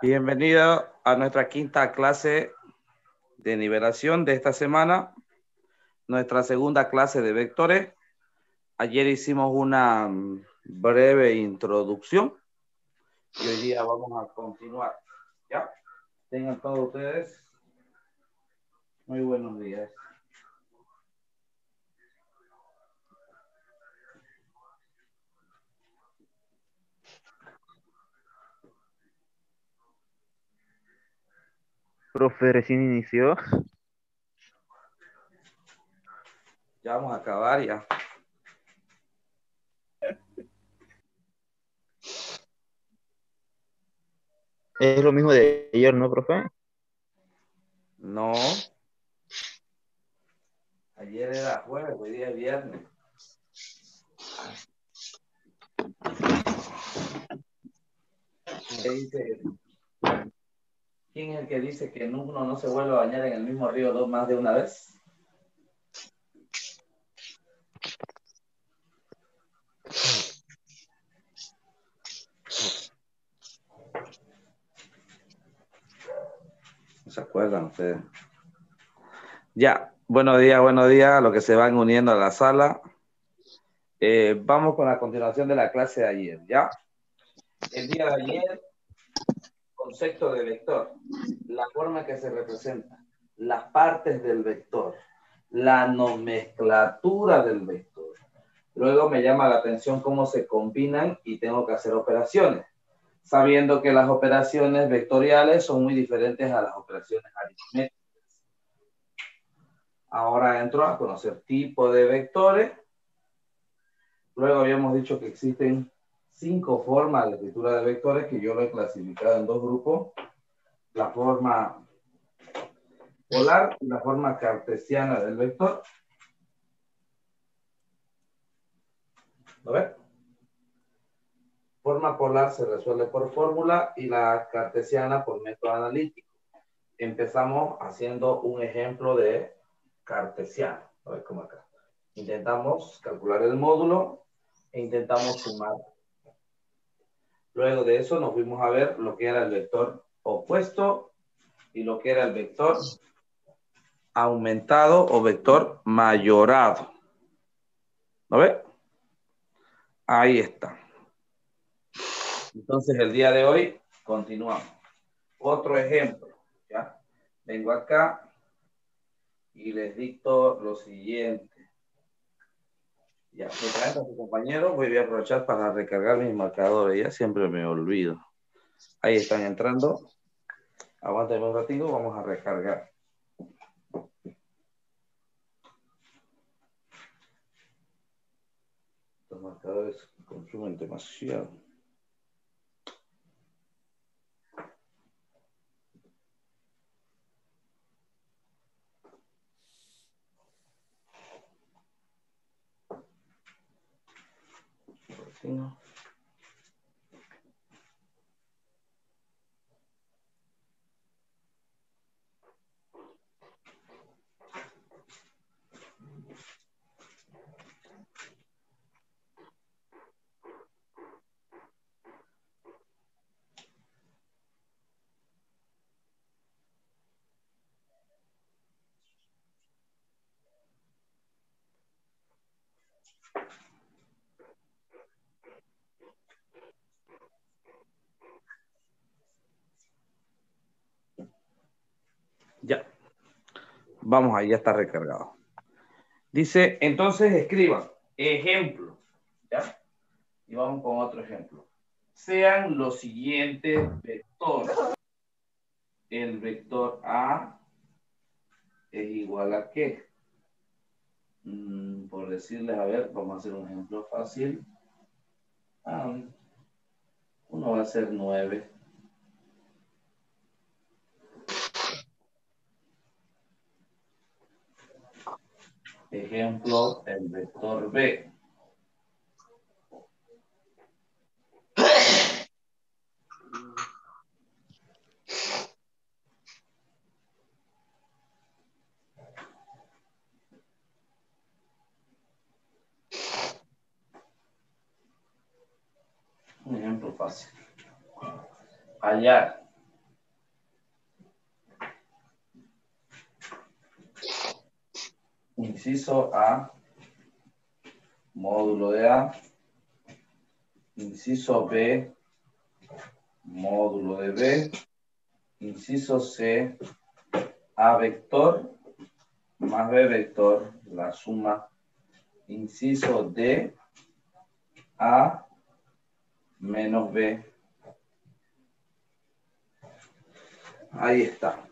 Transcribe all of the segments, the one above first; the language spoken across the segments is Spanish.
Bienvenido a nuestra quinta clase de nivelación de esta semana, nuestra segunda clase de vectores. Ayer hicimos una breve introducción y hoy día vamos a continuar. ¿Ya? Tengan todos ustedes muy buenos días. Profe, recién inició. Ya vamos a acabar ya. Es lo mismo de ayer, ¿no, profe? No. Ayer era jueves, hoy día es viernes. ¿Qué dice? ¿Quién es el que dice que uno no se vuelve a bañar en el mismo río dos más de una vez? ¿No se acuerdan ustedes? Ya, buenos días, buenos días a los que se van uniendo a la sala. Eh, vamos con la continuación de la clase de ayer, ¿ya? El día de ayer concepto de vector, la forma que se representa, las partes del vector, la nomenclatura del vector. Luego me llama la atención cómo se combinan y tengo que hacer operaciones, sabiendo que las operaciones vectoriales son muy diferentes a las operaciones aritméticas. Ahora entro a conocer tipo de vectores. Luego habíamos dicho que existen cinco formas de escritura de vectores que yo lo he clasificado en dos grupos. La forma polar y la forma cartesiana del vector. ¿Lo ves? Forma polar se resuelve por fórmula y la cartesiana por método analítico. Empezamos haciendo un ejemplo de cartesiano. A ver cómo acá. Intentamos calcular el módulo e intentamos sumar Luego de eso nos fuimos a ver lo que era el vector opuesto y lo que era el vector aumentado o vector mayorado. ¿Lo ve? Ahí está. Entonces el día de hoy continuamos. Otro ejemplo. ¿ya? Vengo acá y les dicto lo siguiente. Ya, a su compañero, voy a aprovechar para recargar mis marcadores. Ya siempre me olvido. Ahí están entrando. Aguántenme un ratito, vamos a recargar. Los marcadores consumen demasiado. No. Ya. Vamos, ahí ya está recargado. Dice, entonces escriban ejemplo. ¿Ya? Y vamos con otro ejemplo. Sean los siguientes vectores. El vector A es igual a qué? Mm, por decirles, a ver, vamos a hacer un ejemplo fácil. Ah, uno va a ser 9. Ejemplo, el vector B. Un ejemplo fácil. hallar inciso A, módulo de A, inciso B, módulo de B, inciso C, A vector más B vector, la suma, inciso D, A menos B. Ahí está.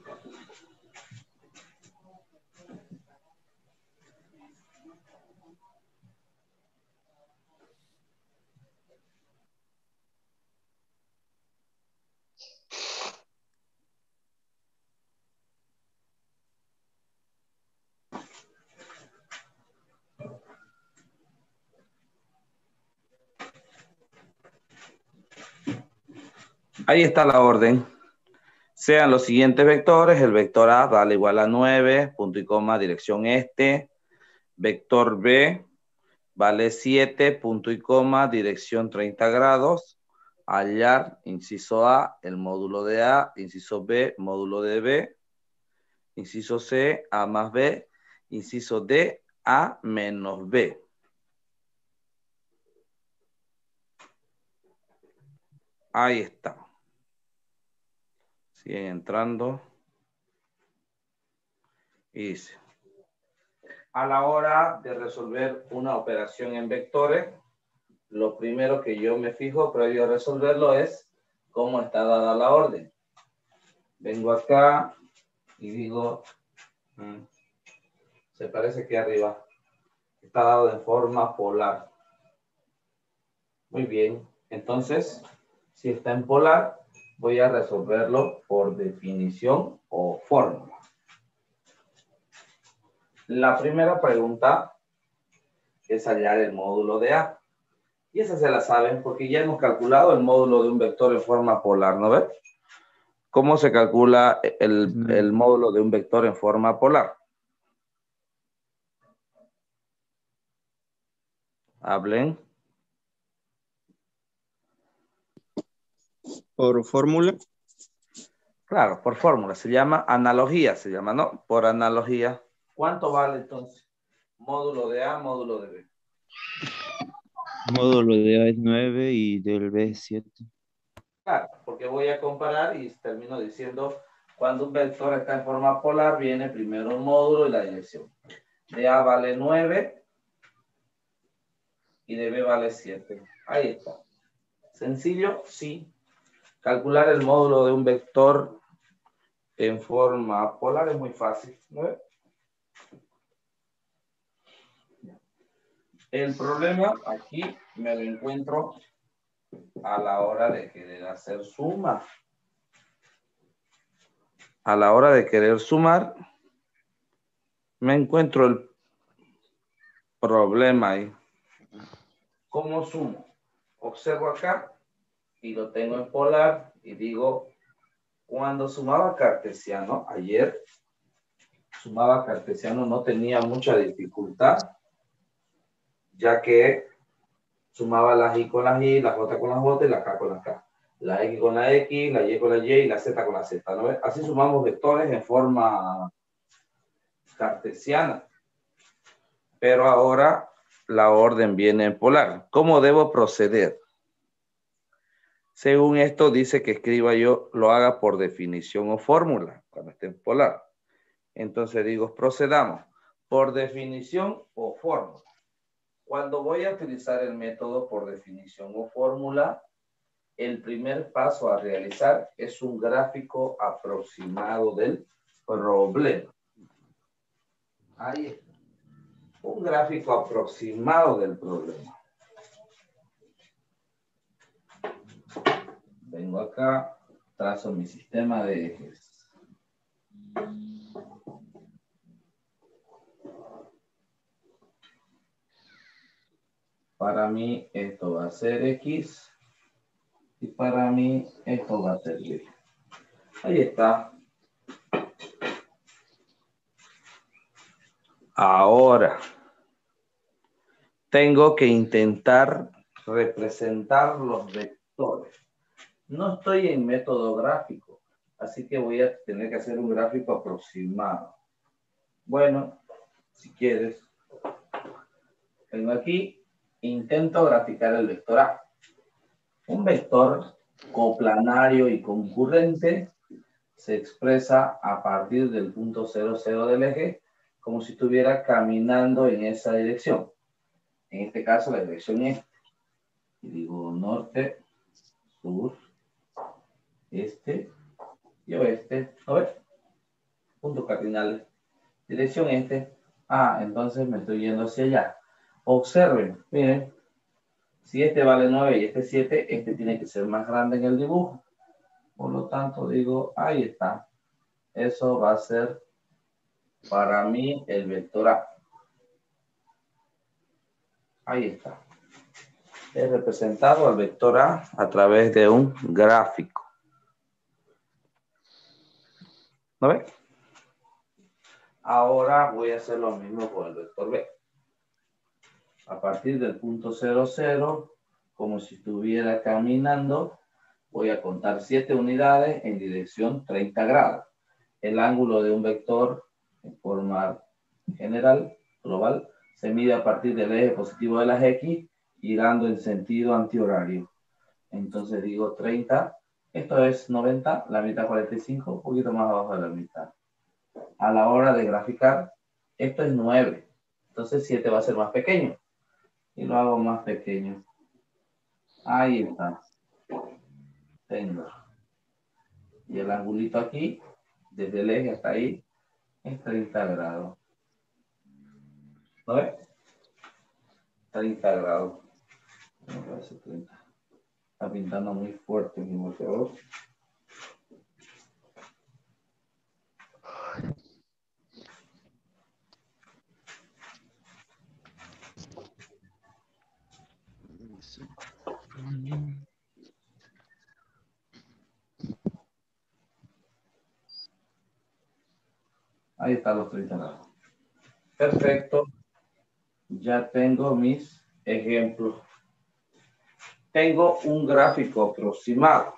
Ahí está la orden. Sean los siguientes vectores. El vector A vale igual a 9, punto y coma, dirección este. Vector B vale 7, punto y coma, dirección 30 grados. Hallar, inciso A, el módulo de A. Inciso B, módulo de B. Inciso C, A más B. Inciso D, A menos B. Ahí está. Siguen entrando. Y dice, a la hora de resolver una operación en vectores, lo primero que yo me fijo previo a resolverlo es cómo está dada la orden. Vengo acá y digo, mm, se parece que arriba está dado de forma polar. Muy bien, entonces, si está en polar, voy a resolverlo por definición o fórmula. La primera pregunta es hallar el módulo de A. Y esa se la saben porque ya hemos calculado el módulo de un vector en forma polar, ¿no ves? ¿Cómo se calcula el, el módulo de un vector en forma polar? Hablen. Por fórmula. Claro, por fórmula. Se llama analogía, se llama, ¿no? Por analogía. ¿Cuánto vale entonces? Módulo de A, módulo de B. Módulo de A es 9 y del B es 7. Claro, porque voy a comparar y termino diciendo cuando un vector está en forma polar, viene primero el módulo y la dirección. De A vale 9 y de B vale 7. Ahí está. ¿Sencillo? Sí. Calcular el módulo de un vector en forma polar es muy fácil. El problema aquí me lo encuentro a la hora de querer hacer suma. A la hora de querer sumar, me encuentro el problema ahí. ¿Cómo sumo? Observo acá y lo tengo en polar y digo, cuando sumaba cartesiano, ayer, sumaba cartesiano no tenía mucha dificultad, ya que sumaba las i con las i, las j con las j y la k con las k. La x con la x, la y con la y y la z con la z. ¿no? Así sumamos vectores en forma cartesiana. Pero ahora la orden viene en polar. ¿Cómo debo proceder? Según esto, dice que escriba yo, lo haga por definición o fórmula, cuando esté en polar. Entonces digo, procedamos por definición o fórmula. Cuando voy a utilizar el método por definición o fórmula, el primer paso a realizar es un gráfico aproximado del problema. Ahí está. Un gráfico aproximado del problema. Vengo acá, trazo mi sistema de ejes. Para mí esto va a ser X y para mí esto va a ser Y. Ahí está. Ahora, tengo que intentar representar los vectores. No estoy en método gráfico, así que voy a tener que hacer un gráfico aproximado. Bueno, si quieres, tengo aquí, intento graficar el vector A. Un vector coplanario y concurrente se expresa a partir del punto 00 del eje como si estuviera caminando en esa dirección. En este caso la dirección es, y digo norte, sur, este y oeste. ¿No ves? Puntos cardinales. Dirección este. Ah, entonces me estoy yendo hacia allá. Observen, miren, si este vale 9 y este 7, este tiene que ser más grande en el dibujo. Por lo tanto, digo, ahí está. Eso va a ser para mí el vector A. Ahí está. He representado al vector A a través de un gráfico. ¿No ves? Ahora voy a hacer lo mismo con el vector B. A partir del punto 0, 0, como si estuviera caminando, voy a contar 7 unidades en dirección 30 grados. El ángulo de un vector en forma general, global, se mide a partir del eje positivo de las X, girando en sentido antihorario. Entonces digo 30, esto es 90, la mitad 45, un poquito más abajo de la mitad. A la hora de graficar, esto es 9, entonces 7 va a ser más pequeño. Y lo hago más pequeño. Ahí está. Tengo. Y el angulito aquí, desde el eje hasta ahí, es 30 grados. ¿No ves? 30 grados. 30. Está pintando muy fuerte mi motor. Ahí están los 30 grados. Perfecto. Ya tengo mis ejemplos. Tengo un gráfico aproximado.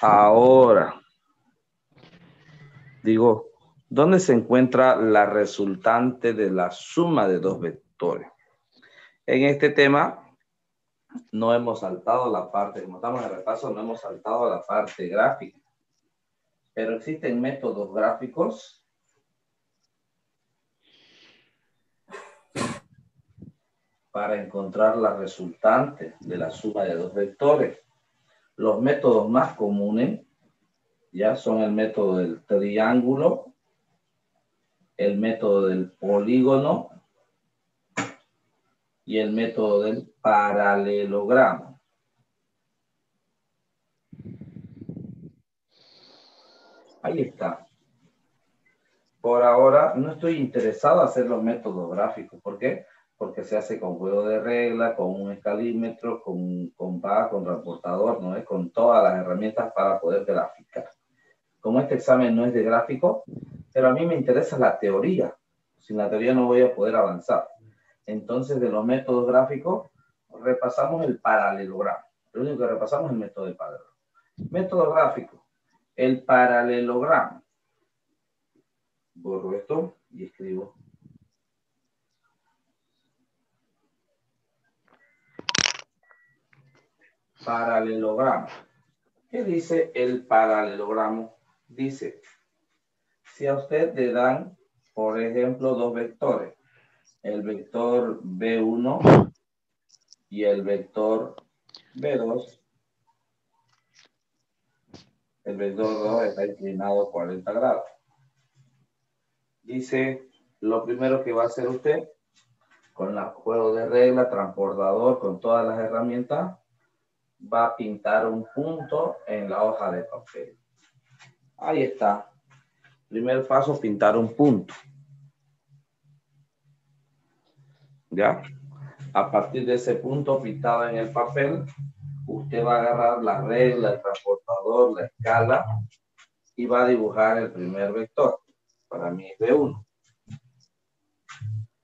Ahora, digo, ¿dónde se encuentra la resultante de la suma de dos vectores? En este tema no hemos saltado la parte, como estamos en repaso, no hemos saltado la parte gráfica. Pero existen métodos gráficos para encontrar la resultante de la suma de dos vectores. Los métodos más comunes ya son el método del triángulo, el método del polígono y el método del paralelogramo. Ahí está. Por ahora no estoy interesado en hacer los métodos gráficos. ¿Por qué? Porque se hace con juego de regla, con un escalímetro, con compás, con transportador, ¿no es? Con todas las herramientas para poder graficar. Como este examen no es de gráfico, pero a mí me interesa la teoría. Sin la teoría no voy a poder avanzar. Entonces, de los métodos gráficos, repasamos el paralelogramo. Lo único que repasamos es el método de paralelogramo. Método gráfico, el paralelogramo. Borro esto y escribo. Paralelogramo. ¿Qué dice el paralelogramo? Dice, si a usted le dan, por ejemplo, dos vectores, el vector B1 y el vector B2. El vector 2 está inclinado 40 grados. Dice, lo primero que va a hacer usted con el juego de regla, transportador, con todas las herramientas, va a pintar un punto en la hoja de papel. Ahí está. Primer paso, pintar un punto. ¿Ya? A partir de ese punto pintado en el papel, usted va a agarrar la regla, el transportador, la escala y va a dibujar el primer vector. Para mí es B1.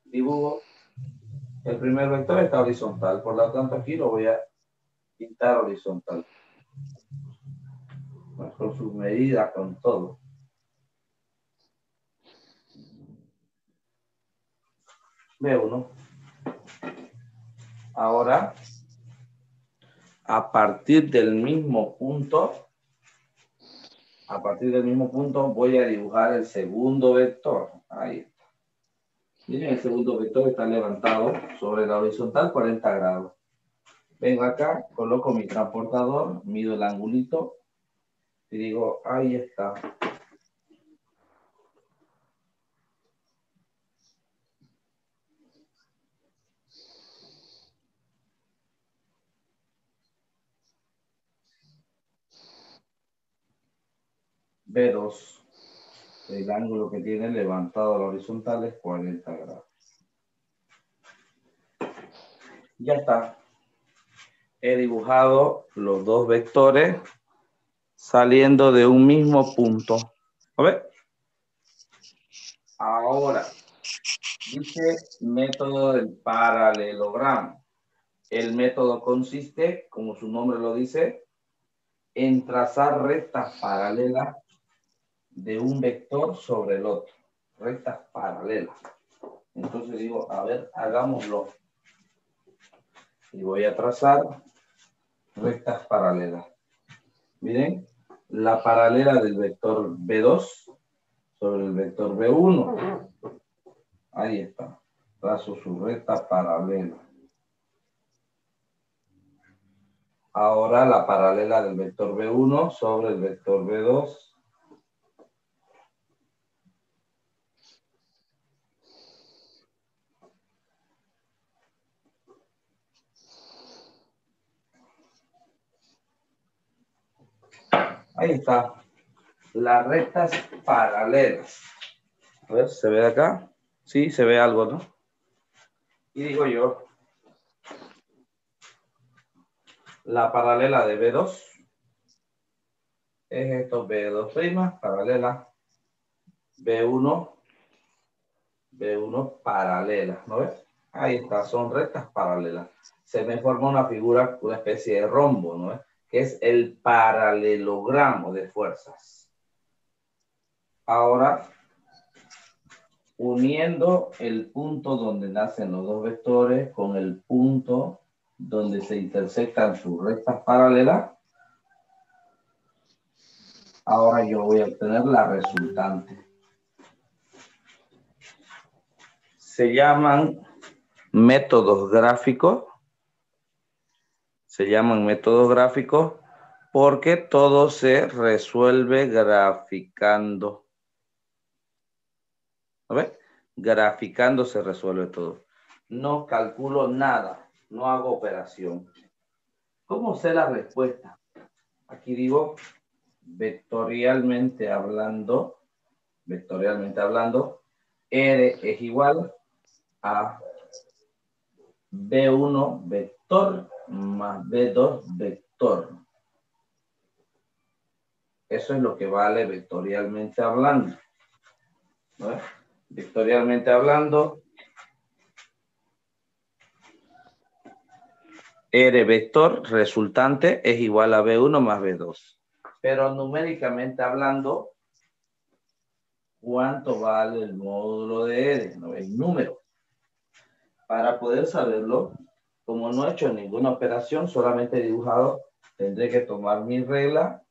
Dibujo. El primer vector está horizontal, por lo tanto aquí lo voy a pintar horizontal. con sus medidas, con todo. B1. Ahora, a partir del mismo punto, a partir del mismo punto voy a dibujar el segundo vector. Ahí está. Miren, el segundo vector está levantado sobre la horizontal 40 grados. Vengo acá, coloco mi transportador, mido el angulito y digo, ahí está. B2, el ángulo que tiene levantado a la horizontal es 40 grados. Ya está. He dibujado los dos vectores saliendo de un mismo punto. ¿A ver? Ahora, dice método del paralelogramo. El método consiste, como su nombre lo dice, en trazar rectas paralelas de un vector sobre el otro. Rectas paralelas. Entonces digo, a ver, hagámoslo. Y voy a trazar rectas paralelas. Miren, la paralela del vector B2 sobre el vector B1. Ahí está. Trazo su recta paralela. Ahora la paralela del vector B1 sobre el vector B2. Ahí está. Las rectas paralelas. A ver, ¿se ve acá? Sí, se ve algo, ¿no? Y digo yo, la paralela de B2 es esto, B2', paralela, B1, B1 paralela, ¿no ves? Ahí está, son rectas paralelas. Se me forma una figura, una especie de rombo, ¿no ves? Que es el paralelogramo de fuerzas. Ahora, uniendo el punto donde nacen los dos vectores con el punto donde se intersectan sus rectas paralelas, ahora yo voy a obtener la resultante. Se llaman métodos gráficos. Se llaman métodos gráficos porque todo se resuelve graficando. ¿A ver? Graficando se resuelve todo. No calculo nada no hago operación. ¿Cómo sé la respuesta? Aquí digo, vectorialmente hablando, vectorialmente hablando, R es igual a B1 vector más B2 vector. Eso es lo que vale vectorialmente hablando. Vectorialmente hablando, R vector resultante es igual a B1 más B2. Pero numéricamente hablando, ¿cuánto vale el módulo de R? No es número. Para poder saberlo, como no he hecho ninguna operación, solamente he dibujado, tendré que tomar mi regla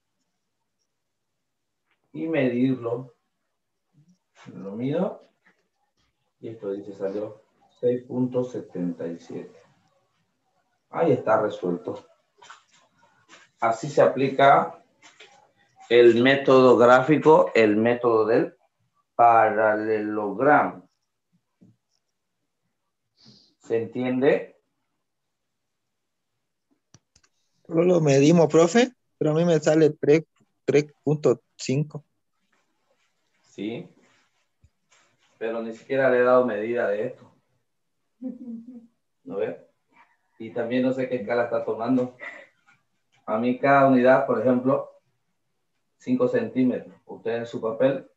y medirlo. Lo mido y esto dice salió 6.77. Ahí está resuelto. Así se aplica el método gráfico, el método del paralelogramo. ¿Se entiende? Solo lo medimos, profe, pero a mí me sale 3.5. Sí. Pero ni siquiera le he dado medida de esto. ¿No ves? y también no sé qué escala está tomando. A mí cada unidad, por ejemplo, 5 centímetros. Usted en su papel,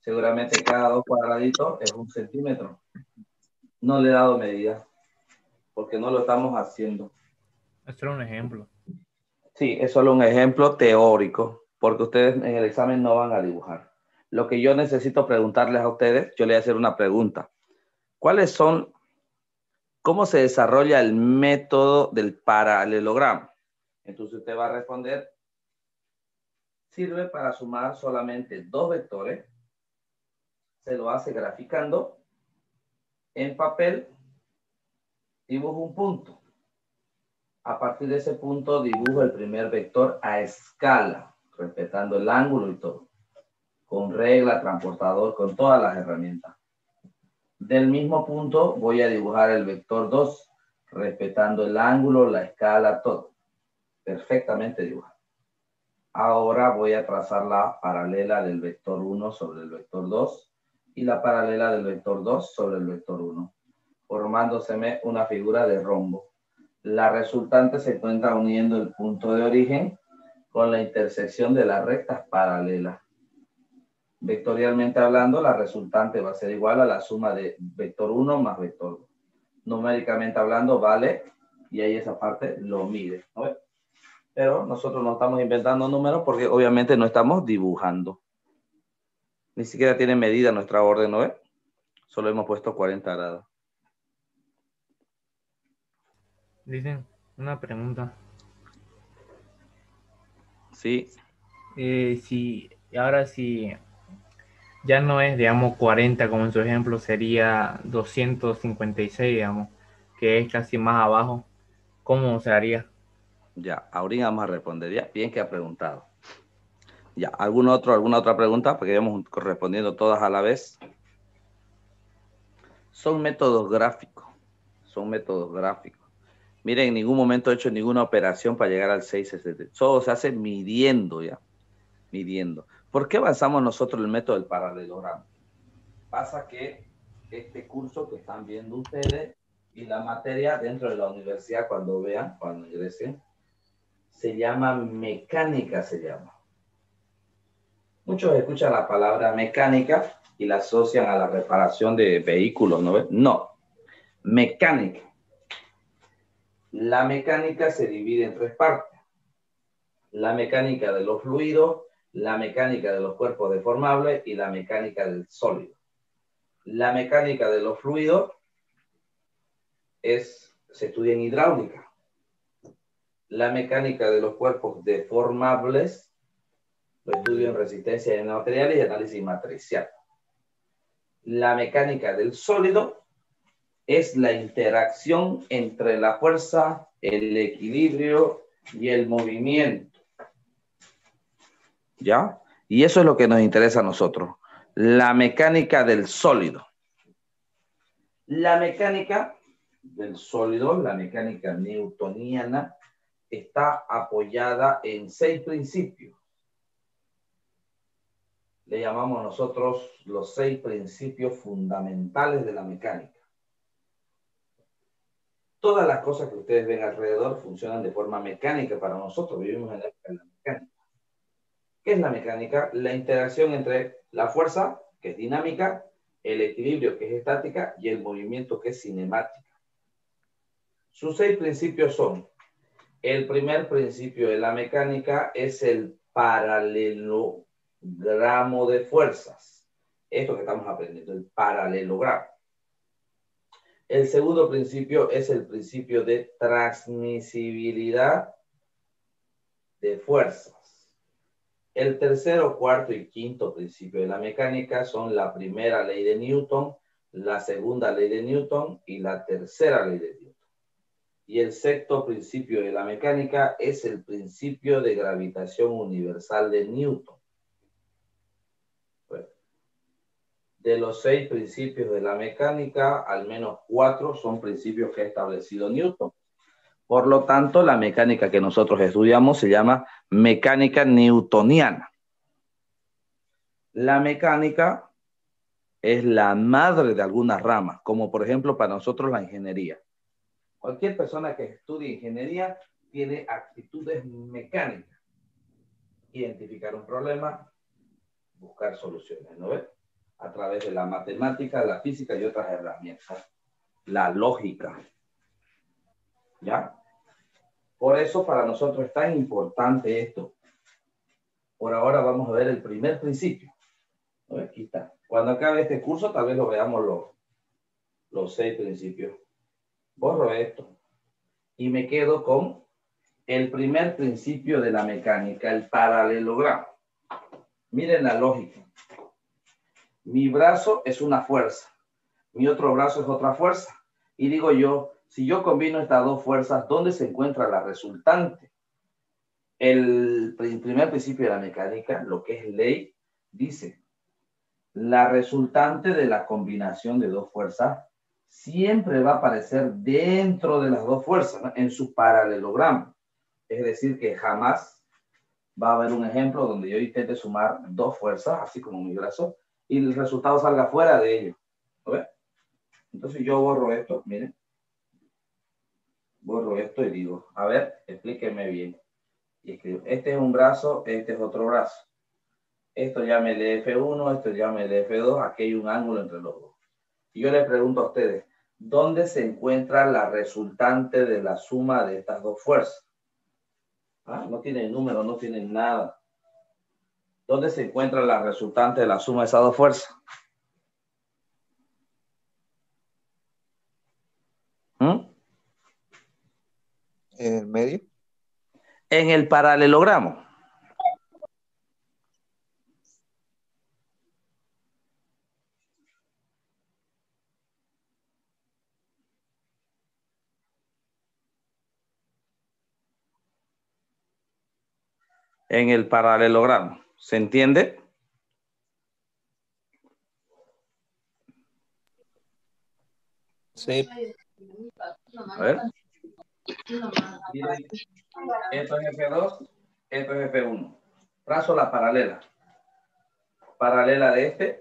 seguramente cada dos cuadraditos es un centímetro. No le he dado medida, porque no lo estamos haciendo. Esto era un ejemplo. Sí, es solo un ejemplo teórico. porque ustedes en el examen no van a dibujar. Lo que yo necesito preguntarles a ustedes, yo les voy a hacer una pregunta. ¿Cuáles son, cómo se desarrolla el método del paralelogramo? Entonces usted va a responder, sirve para sumar solamente dos vectores, se lo hace graficando en papel, dibujo un punto a partir de ese punto dibujo el primer vector a escala, respetando el ángulo y todo, con regla, transportador, con todas las herramientas. Del mismo punto voy a dibujar el vector 2, respetando el ángulo, la escala, todo. Perfectamente dibujado. Ahora voy a trazar la paralela del vector 1 sobre el vector 2 y la paralela del vector 2 sobre el vector 1, formándoseme una figura de rombo la resultante se encuentra uniendo el punto de origen con la intersección de las rectas paralelas. Vectorialmente hablando, la resultante va a ser igual a la suma de vector 1 más vector 2. Numéricamente hablando, vale, y ahí esa parte lo mide. Pero nosotros no estamos inventando números porque obviamente no estamos dibujando. Ni siquiera tiene medida nuestra orden, ¿no? Solo hemos puesto 40 grados. Dicen, una pregunta. Sí. Eh, si, ahora si ya no es, digamos, 40 como en su ejemplo, sería 256, digamos, que es casi más abajo, ¿cómo se haría? Ya, ahorita vamos a responder. Ya, bien que ha preguntado. Ya, ¿algún otro, ¿alguna otra pregunta? Porque vamos respondiendo todas a la vez. Son métodos gráficos. Son métodos gráficos. Miren, en ningún momento he hecho ninguna operación para llegar al 6 Todo se hace midiendo ya. Midiendo. ¿Por qué avanzamos nosotros el método del paralelogramo? Pasa que este curso que están viendo ustedes y la materia dentro de la universidad cuando vean, cuando ingresen, se llama mecánica, se llama. Muchos escuchan la palabra mecánica y la asocian a la reparación de vehículos, ¿no? No, mecánica la mecánica se divide en tres partes. La mecánica de los fluidos, la mecánica de los cuerpos deformables y la mecánica del sólido. La mecánica de los fluidos es, se estudia en hidráulica. La mecánica de los cuerpos deformables lo estudio en resistencia de materiales y análisis matricial. La mecánica del sólido es la interacción entre la fuerza, el equilibrio y el movimiento. ¿Ya? Y eso es lo que nos interesa a nosotros. La mecánica del sólido. La mecánica del sólido, la mecánica newtoniana, está apoyada en seis principios. Le llamamos nosotros los seis principios fundamentales de la mecánica. Todas las cosas que ustedes ven alrededor funcionan de forma mecánica para nosotros. Vivimos en la, mecánica. ¿Qué es la mecánica? La interacción entre la fuerza, que es dinámica, el equilibrio, que es estática, y el movimiento, que es cinemática. Sus seis principios son, el primer principio de la mecánica es el paralelogramo de fuerzas. Esto que estamos aprendiendo, el paralelogramo. El segundo principio es el principio de transmisibilidad de fuerzas. El tercero, cuarto y quinto principio de la mecánica son la primera ley de Newton, la segunda ley de Newton y la tercera ley de Newton. Y el sexto principio de la mecánica es el principio de gravitación universal de Newton. De los seis principios de la mecánica, al menos cuatro son principios que ha establecido Newton. Por lo tanto, la mecánica que nosotros estudiamos se llama mecánica newtoniana. La mecánica es la madre de algunas ramas, como por ejemplo para nosotros la ingeniería. Cualquier persona que estudie ingeniería tiene actitudes mecánicas. Identificar un problema, buscar soluciones, ¿no ves? A través de la matemática, la física y otras herramientas. La lógica. ¿Ya? Por eso para nosotros es tan importante esto. Por ahora vamos a ver el primer principio. Aquí está. Cuando acabe este curso, tal vez lo veamos los, los seis principios. Borro esto. Y me quedo con el primer principio de la mecánica, el paralelogramo. Miren la lógica. Mi brazo es una fuerza. Mi otro brazo es otra fuerza. Y digo yo, si yo combino estas dos fuerzas, ¿dónde se encuentra la resultante? El primer principio de la mecánica, lo que es ley, dice, la resultante de la combinación de dos fuerzas siempre va a aparecer dentro de las dos fuerzas, en su paralelogramo. Es decir, que jamás va a haber un ejemplo donde yo intente sumar dos fuerzas, así como mi brazo, y el resultado salga fuera de ello. ¿Lo Entonces yo borro esto, miren. Borro esto y digo, a ver, explíqueme bien. Y escribo, este es un brazo, este es otro brazo. Esto llámele F1, esto llámele F2, aquí hay un ángulo entre los dos. Y yo les pregunto a ustedes, ¿dónde se encuentra la resultante de la suma de estas dos fuerzas? Ah, no tienen número, no tienen nada. ¿Dónde se encuentra la resultante de la suma de esas dos fuerzas? ¿Mm? ¿En el medio? En el paralelogramo. en el paralelogramo. ¿Se entiende? Sí. A ver. Esto es F2, esto es F1. Trazo la paralela. Paralela de este.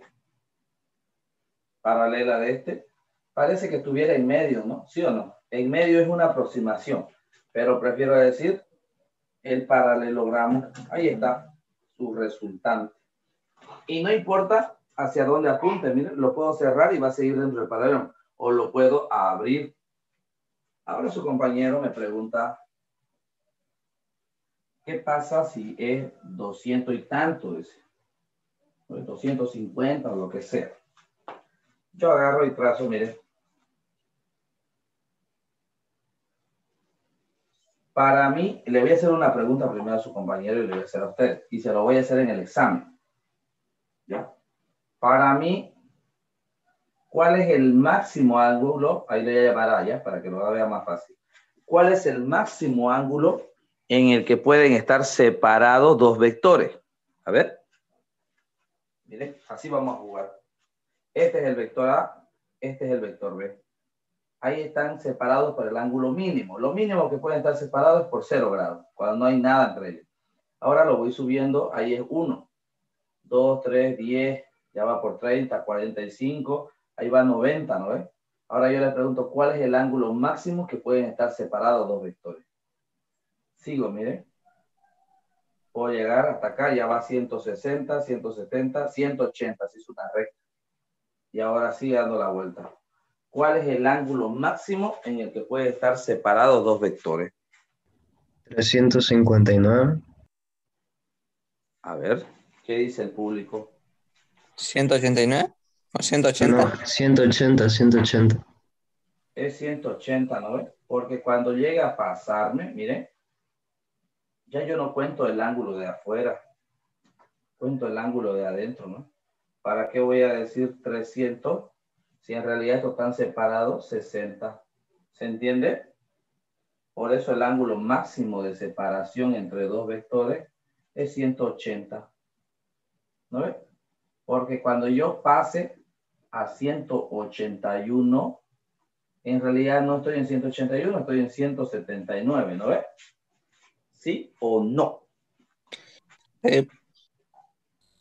Paralela de este. Parece que estuviera en medio, ¿no? ¿Sí o no? En medio es una aproximación, pero prefiero decir el paralelogramo. Ahí está su resultante. Y no importa hacia dónde apunte, miren, lo puedo cerrar y va a seguir dentro del paralelo. O lo puedo abrir. Ahora su compañero me pregunta, ¿qué pasa si es 200 y tanto? Dice, 250 o lo que sea. Yo agarro y trazo, mire, Para mí, le voy a hacer una pregunta primero a su compañero y le voy a hacer a usted. Y se lo voy a hacer en el examen. ¿Ya? Para mí, ¿cuál es el máximo ángulo? Ahí le voy a llamar allá para que lo vea más fácil. ¿Cuál es el máximo ángulo en el que pueden estar separados dos vectores? A ver. Miren, así vamos a jugar. Este es el vector A, este es el vector B ahí están separados por el ángulo mínimo. Lo mínimo que pueden estar separados es por 0 grados, cuando no hay nada entre ellos. Ahora lo voy subiendo, ahí es 1, 2, 3, 10, ya va por 30, 45, ahí va 90, ¿no ves? Ahora yo le pregunto, ¿cuál es el ángulo máximo que pueden estar separados dos vectores? Sigo, mire. Puedo llegar hasta acá, ya va 160, 170, 180, así es una recta. Y ahora sí dando la vuelta. ¿Cuál es el ángulo máximo en el que puede estar separados dos vectores? 359. A ver, ¿qué dice el público? 189 o 180. No, 180, 180. Es 180, ¿no ves? Porque cuando llega a pasarme, mire, ya yo no cuento el ángulo de afuera, cuento el ángulo de adentro, ¿no? ¿Para qué voy a decir 300? Si en realidad estos están separados, 60. ¿Se entiende? Por eso el ángulo máximo de separación entre dos vectores es 180. ¿No ves? Porque cuando yo pase a 181, en realidad no estoy en 181, estoy en 179, ¿no ves? ¿Sí o no? Eh,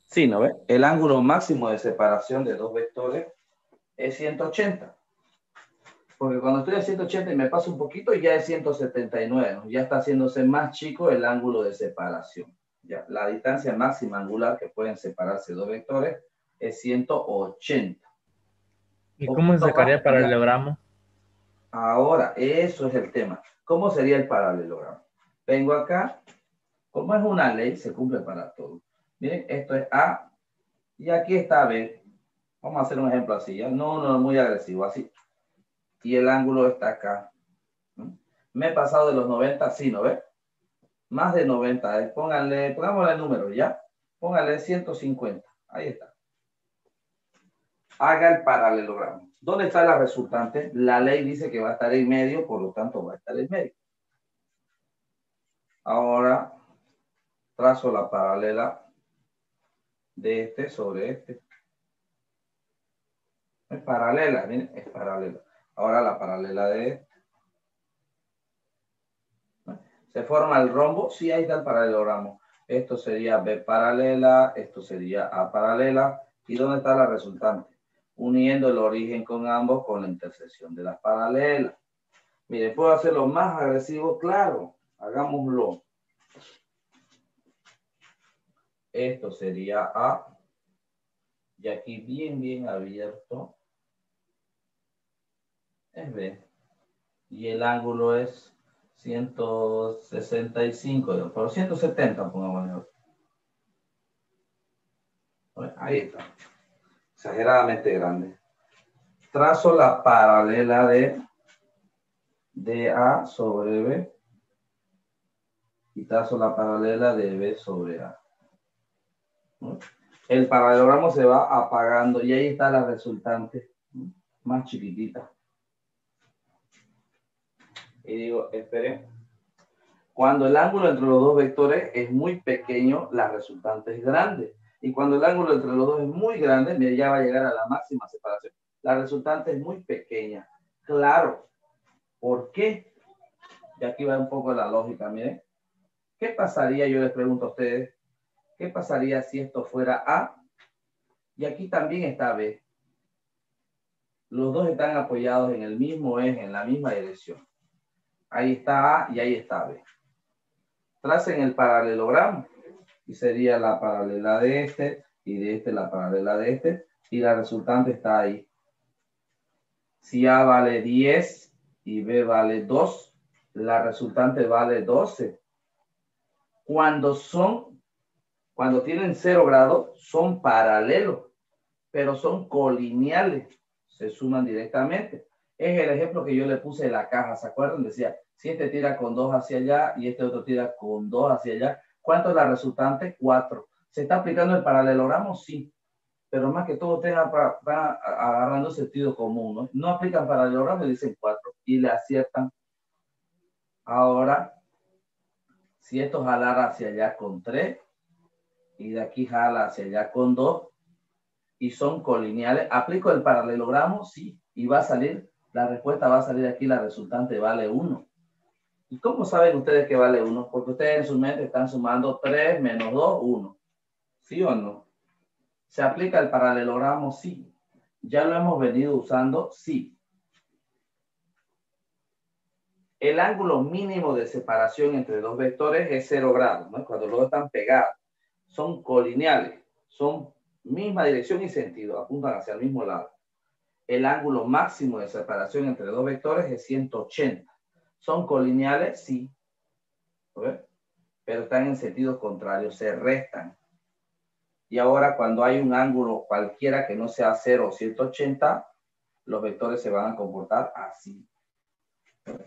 sí, ¿no ves? El ángulo máximo de separación de dos vectores es 180. Porque cuando estoy a 180 y me paso un poquito, ya es 179. Ya está haciéndose más chico el ángulo de separación. Ya, la distancia máxima angular que pueden separarse dos vectores es 180. ¿Y cómo se sacaría el paralelogramo? Ahora, eso es el tema. ¿Cómo sería el paralelogramo? Vengo acá, como es una ley, se cumple para todo. Miren, esto es A y aquí está B. Vamos a hacer un ejemplo así, ¿ya? No, no muy agresivo, así. Y el ángulo está acá. Me he pasado de los 90, sí, ¿no ve? Más de 90. ¿eh? Pónganle, pongámosle el número, ¿ya? Pónganle 150. Ahí está. Haga el paralelogramo. ¿Dónde está la resultante? La ley dice que va a estar en medio, por lo tanto va a estar en medio. Ahora trazo la paralela de este sobre este. Es paralela, miren, es paralela. Ahora la paralela de. ¿Se forma el rombo? Sí, ahí está el paralelogramo. Esto sería B paralela, esto sería A paralela. ¿Y dónde está la resultante? Uniendo el origen con ambos con la intersección de las paralelas. Miren, ¿puedo hacerlo más agresivo? Claro, hagámoslo. Esto sería A. Y aquí bien, bien abierto. Es B. Y el ángulo es 165, por 170 pongamos. Ahí está. Exageradamente grande. Trazo la paralela de, de A sobre B. Y trazo la paralela de B sobre A. El paralelogramo se va apagando y ahí está la resultante más chiquitita. Y digo, espere. Cuando el ángulo entre los dos vectores es muy pequeño, la resultante es grande. Y cuando el ángulo entre los dos es muy grande, ya va a llegar a la máxima separación. La resultante es muy pequeña. Claro. ¿Por qué? Y aquí va un poco la lógica, miren. ¿Qué pasaría, yo les pregunto a ustedes, ¿Qué pasaría si esto fuera A? Y aquí también está B. Los dos están apoyados en el mismo eje, en la misma dirección. Ahí está A y ahí está B. Tracen el paralelogramo y sería la paralela de este y de este la paralela de este y la resultante está ahí. Si A vale 10 y B vale 2, la resultante vale 12. Cuando son cuando tienen cero grado, son paralelos, pero son colineales, se suman directamente. Es el ejemplo que yo le puse en la caja, ¿se acuerdan? Decía, si este tira con dos hacia allá y este otro tira con dos hacia allá, ¿cuánto es la resultante? Cuatro. ¿Se está aplicando el paralelogramo? Sí. Pero más que todo, ustedes van agarrando sentido común, ¿no? No aplican paralelogramo y dicen cuatro y le aciertan. Ahora, si esto jalara hacia allá con tres, y de aquí jala hacia allá con 2 y son colineales. ¿Aplico el paralelogramo? Sí. Y va a salir, la respuesta va a salir aquí, la resultante vale 1. ¿Y cómo saben ustedes que vale 1? Porque ustedes en su mente están sumando 3 menos 2, 1. ¿Sí o no? ¿Se aplica el paralelogramo? Sí. ¿Ya lo hemos venido usando? Sí. El ángulo mínimo de separación entre dos vectores es 0 grados, ¿no? cuando los están pegados son colineales, son misma dirección y sentido, apuntan hacia el mismo lado. El ángulo máximo de separación entre dos vectores es 180. ¿Son colineales? Sí. Pero están en sentido contrario, se restan. Y ahora cuando hay un ángulo cualquiera que no sea 0 o 180, los vectores se van a comportar así.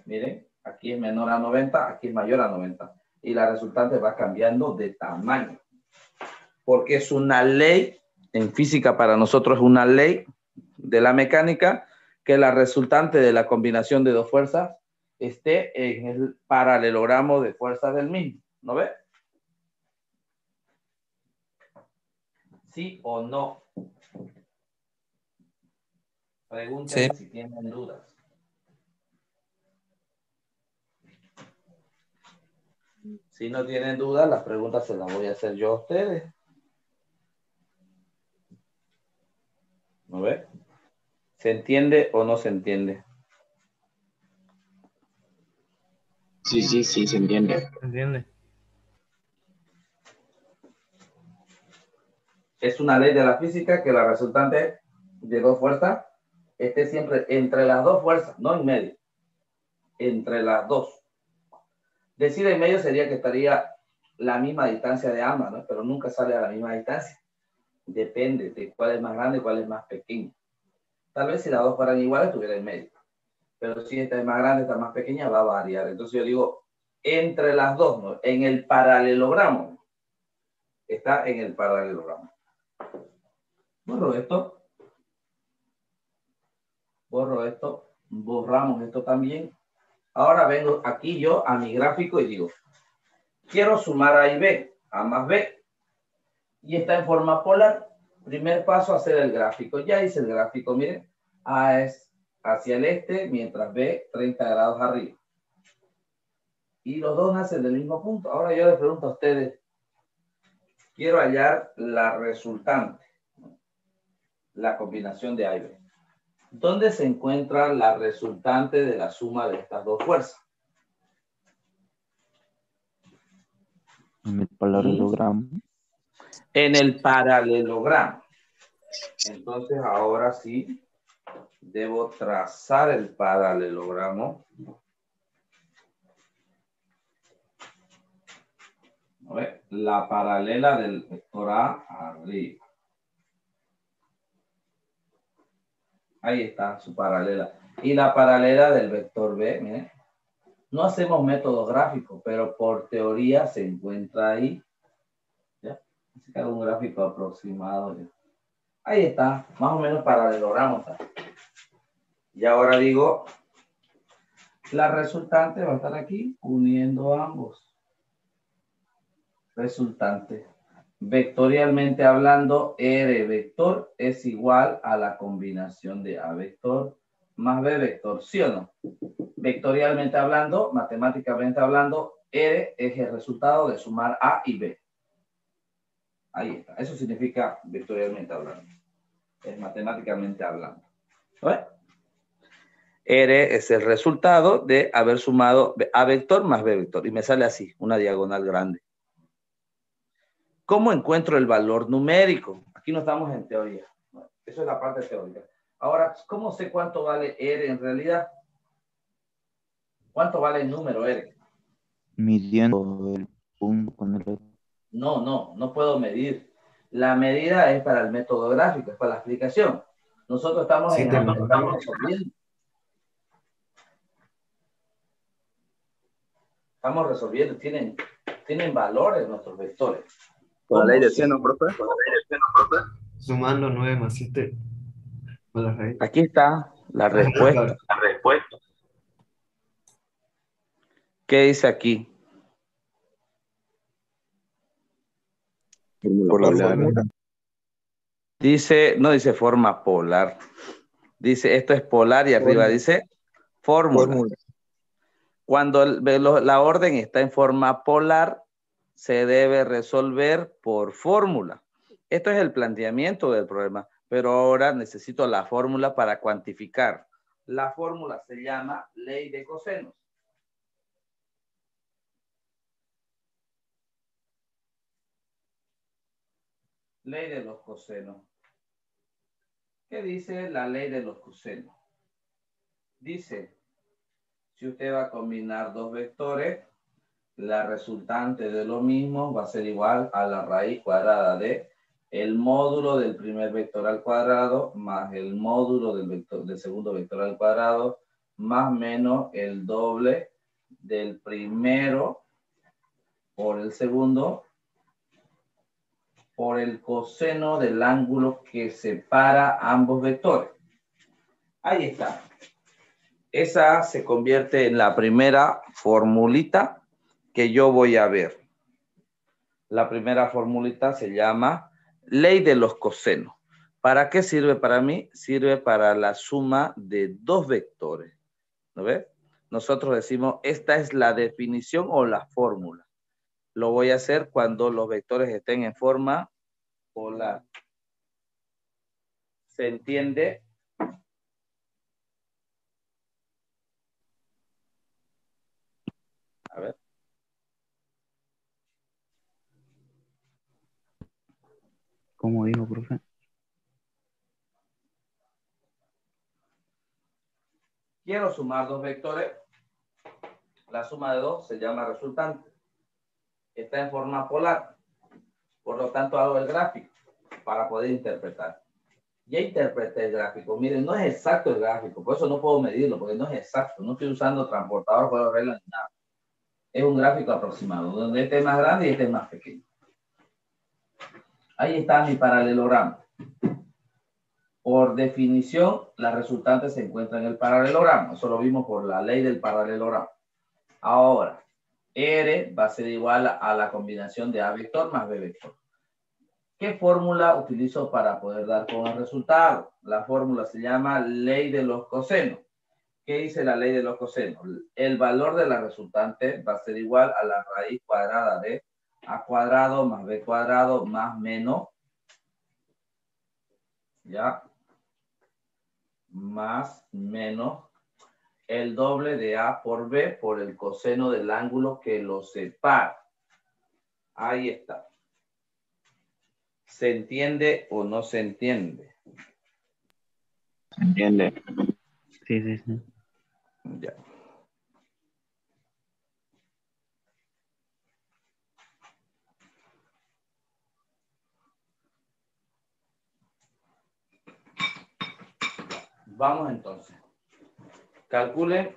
Miren, aquí es menor a 90, aquí es mayor a 90. Y la resultante va cambiando de tamaño porque es una ley, en física para nosotros es una ley de la mecánica, que la resultante de la combinación de dos fuerzas esté en el paralelogramo de fuerzas del mismo. ¿No ve? ¿Sí o no? Pregúntenme si tienen dudas. Si no tienen dudas, las preguntas se las voy a hacer yo a ustedes. ¿No ve? ¿Se entiende o no se entiende? Sí, sí, sí, se entiende. ¿Se entiende? Es una ley de la física que la resultante de dos fuerzas esté siempre entre las dos fuerzas, no en medio. Entre las dos. Decir en medio sería que estaría la misma distancia de ambas, ¿no? Pero nunca sale a la misma distancia. Depende de cuál es más grande y cuál es más pequeño. Tal vez si las dos fueran iguales, estuviera en medio. Pero si esta es más grande, esta es más pequeña, va a variar. Entonces yo digo, entre las dos, ¿no? En el paralelogramo. Está en el paralelogramo. Borro esto. Borro esto. Borramos esto también. Ahora vengo aquí yo a mi gráfico y digo, quiero sumar A y B, A más B. Y está en forma polar. Primer paso, hacer el gráfico. Ya hice el gráfico, miren. A es hacia el este, mientras B 30 grados arriba. Y los dos nacen del mismo punto. Ahora yo les pregunto a ustedes, quiero hallar la resultante, la combinación de A y B. ¿Dónde se encuentra la resultante de la suma de estas dos fuerzas? En el paralelogramo. En el paralelogramo. Entonces ahora sí debo trazar el paralelogramo. La paralela del vector A arriba. Ahí está su paralela. Y la paralela del vector B, miren. No hacemos método gráfico, pero por teoría se encuentra ahí. Así que hago un gráfico aproximado. Ahí está, más o menos paralelogramo. Y ahora digo, la resultante va a estar aquí uniendo ambos. Resultante. Vectorialmente hablando, R vector es igual a la combinación de A vector más B vector, ¿sí o no? Vectorialmente hablando, matemáticamente hablando, R es el resultado de sumar A y B. Ahí está. Eso significa vectorialmente hablando. Es matemáticamente hablando. R es el resultado de haber sumado A vector más B vector. Y me sale así, una diagonal grande. ¿Cómo encuentro el valor numérico? Aquí no estamos en teoría. Eso es la parte teórica. Ahora, ¿cómo sé cuánto vale R en realidad? ¿Cuánto vale el número R? Midiendo el punto con el... No, no, no puedo medir. La medida es para el método gráfico, es para la explicación. Nosotros estamos, en, estamos resolviendo. Estamos resolviendo, tienen, tienen valores nuestros vectores. Con la ley de seno, profe. Con la ley de seno, profe. Sumando 9 más 7. Aquí está la respuesta. La respuesta. ¿Qué dice aquí? Por la fórmula. Dice, no dice forma polar. Dice, esto es polar y arriba dice fórmula. fórmula. Cuando la orden está en forma polar, se debe resolver por fórmula. Esto es el planteamiento del problema, pero ahora necesito la fórmula para cuantificar. La fórmula se llama ley de cosenos. Ley de los cosenos. ¿Qué dice la ley de los cosenos? Dice, si usted va a combinar dos vectores, la resultante de lo mismo va a ser igual a la raíz cuadrada de el módulo del primer vector al cuadrado más el módulo del, vector, del segundo vector al cuadrado más menos el doble del primero por el segundo por el coseno del ángulo que separa ambos vectores. Ahí está. Esa se convierte en la primera formulita que yo voy a ver. La primera formulita se llama ley de los cosenos. ¿Para qué sirve para mí? Sirve para la suma de dos vectores. ¿No ves? Nosotros decimos, esta es la definición o la fórmula. Lo voy a hacer cuando los vectores estén en forma polar. ¿Se entiende? A ver. ¿Cómo dijo, profe? Quiero sumar dos vectores. La suma de dos se llama resultante. Está en forma polar. Por lo tanto, hago el gráfico para poder interpretar. Ya interpreté el gráfico. Miren, no es exacto el gráfico, por eso no puedo medirlo, porque no es exacto. No estoy usando transportador, verlo ni nada. Es un gráfico aproximado, donde este es más grande y este es más pequeño. Ahí está mi paralelogramo. Por definición, la resultante se encuentra en el paralelogramo. Eso lo vimos por la ley del paralelogramo. Ahora, R va a ser igual a la combinación de A vector más B vector. ¿Qué fórmula utilizo para poder dar con el resultado? La fórmula se llama ley de los cosenos. ¿Qué dice la ley de los cosenos? El valor de la resultante va a ser igual a la raíz cuadrada de A cuadrado más B cuadrado más menos, ¿ya? Más menos el doble de A por B por el coseno del ángulo que lo separa. Ahí está. ¿Se entiende o no se entiende? ¿Se entiende? Sí, sí, sí. Ya. Vamos entonces calculen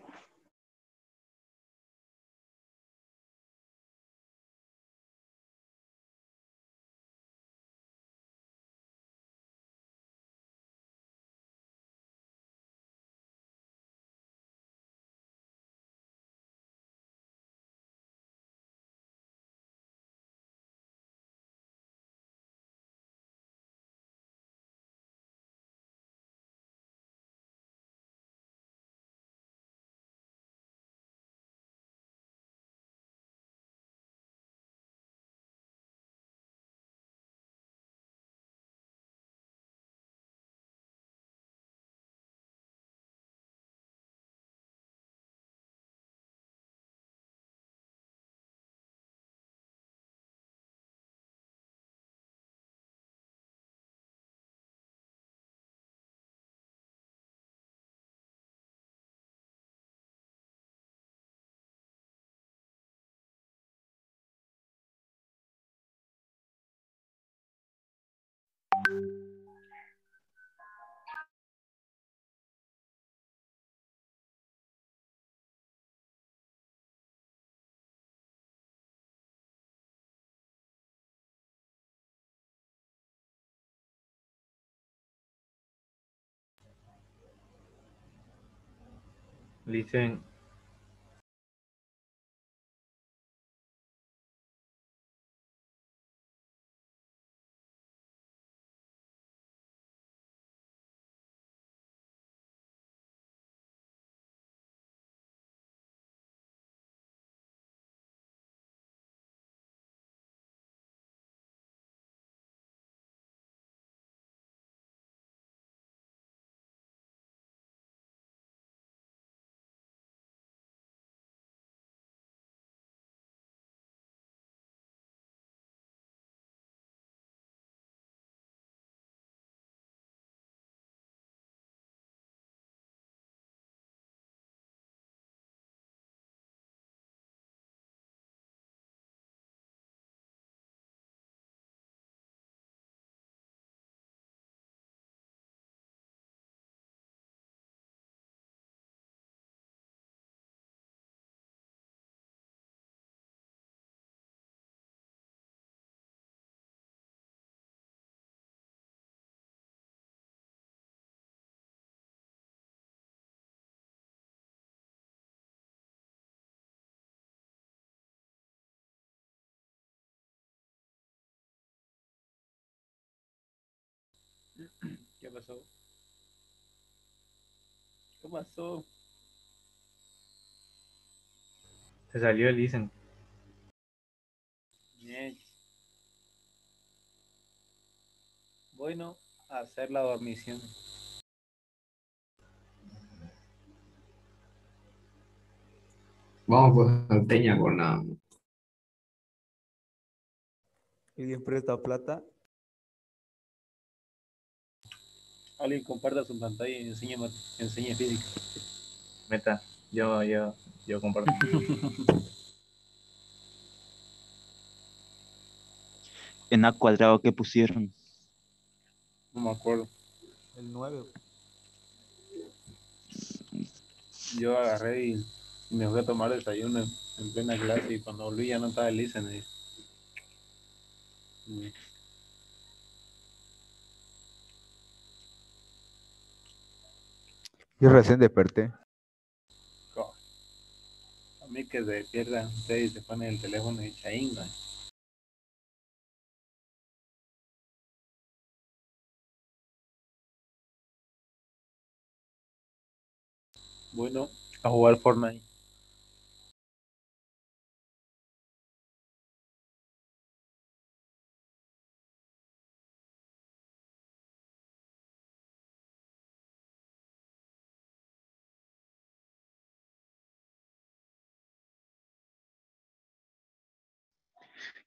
Calcule Dicen, ¿qué pasó? ¿Qué pasó? Se salió el dicen. Bien. Bueno, a hacer la dormición. Vamos pues al Peña con nada. ¿Alguien presta plata? Alguien comparta su pantalla y enseñe, enseñe física. Meta, yo, yo, yo comparto. en A cuadrado que pusieron. No me acuerdo. El 9. Yo agarré y, y me fui a tomar desayuno en, en plena clase y cuando volví ya no estaba el listening. Mm. Yo recién desperté. A mí que se pierdan ustedes se ponen el teléfono y chainga. Bueno, a jugar Fortnite.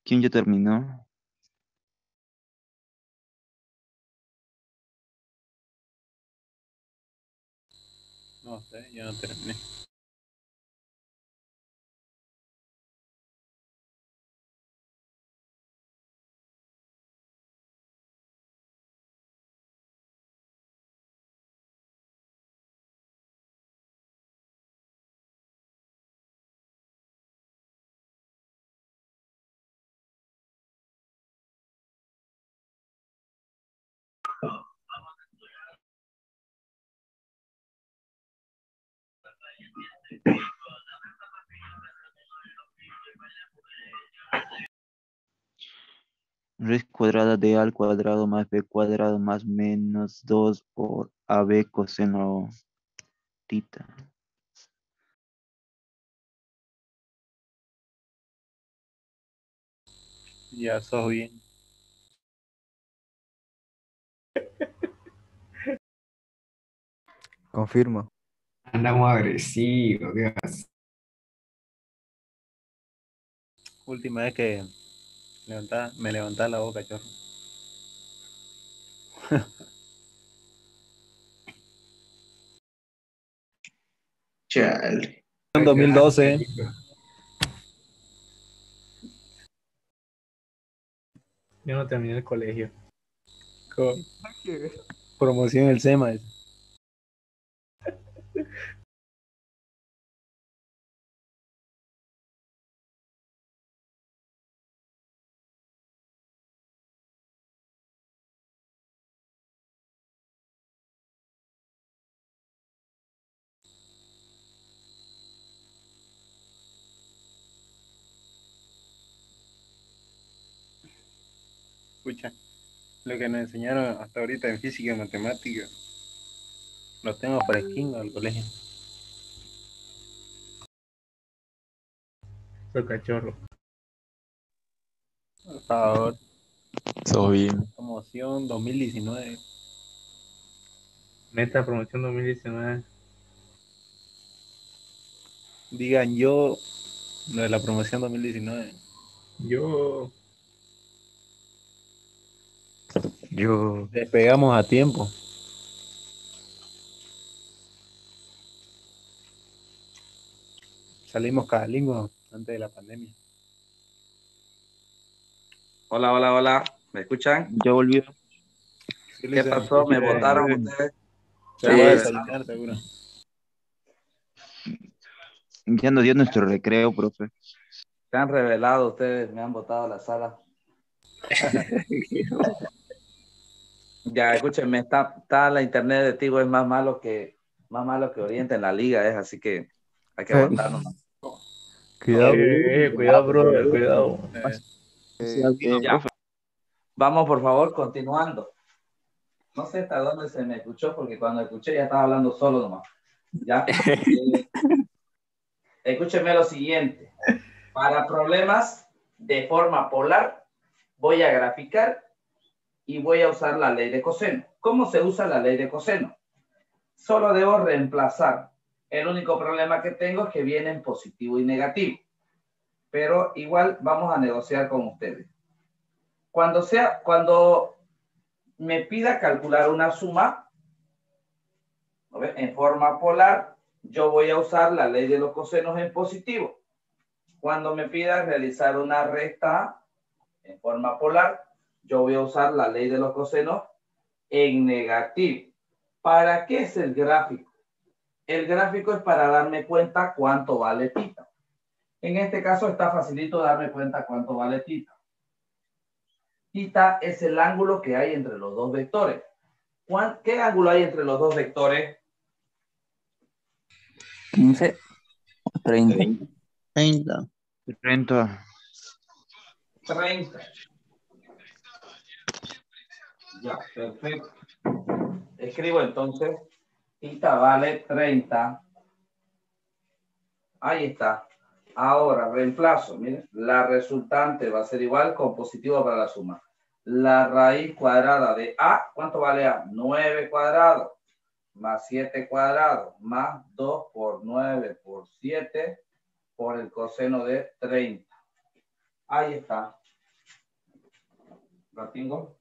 ¿Quién ya terminó? No sé, yo no terminé. Raíz cuadrada de A al cuadrado más B cuadrado más menos 2 por AB coseno tita. Ya sos bien. Confirmo. Andamos agresivos, Dios. Última vez que levantaba, me levantaba la boca, chorro. Chale. En 2012, Yo no terminé el colegio. co- promoción en el SEMA. ese. Escucha, lo que nos enseñaron hasta ahorita en física y matemática, lo tengo fresquingo al colegio. Soy cachorro. Por favor, Sos bien. promoción 2019. Neta promoción 2019. Digan yo lo de la promoción 2019. Yo. Yo. Despegamos a tiempo. Salimos cada lingua antes de la pandemia. Hola, hola, hola. ¿Me escuchan? Ya volvió. ¿Qué pasó? ¿Me votaron ustedes? Se va a desayunar, seguro. Ya nos dio nuestro recreo, profe. Se han revelado ustedes, me han votado a la sala. ya, escúchenme, está, está la internet de Tigo es más malo que más malo que Oriente en la liga, es así que hay que aguantar nomás. Cuidado. Eh, eh, cuidado, bro, cuidado. Eh, Ya. Vamos, por favor, continuando. No sé hasta dónde se me escuchó, porque cuando escuché ya estaba hablando solo nomás. Ya. Eh, escúchenme lo siguiente. Para problemas de forma polar, voy a graficar y voy a usar la ley de coseno. ¿Cómo se usa la ley de coseno? Solo debo reemplazar. El único problema que tengo es que vienen positivo y negativo. Pero igual vamos a negociar con ustedes. Cuando sea, cuando me pida calcular una suma en forma polar, yo voy a usar la ley de los cosenos en positivo. Cuando me pida realizar una recta en forma polar, yo voy a usar la ley de los cosenos en negativo. ¿Para qué es el gráfico? El gráfico es para darme cuenta cuánto vale tita. En este caso está facilito darme cuenta cuánto vale tita. Tita es el ángulo que hay entre los dos vectores. ¿Cuán- ¿Qué ángulo hay entre los dos vectores? 15 o 30. 30. 30. 30. Ya, perfecto. Escribo entonces, tita vale 30. Ahí está. Ahora, reemplazo. Miren, la resultante va a ser igual con positivo para la suma. La raíz cuadrada de A, ¿cuánto vale A? 9 cuadrado más 7 cuadrado más 2 por 9 por 7 por el coseno de 30. Ahí está. ¿Lo tengo?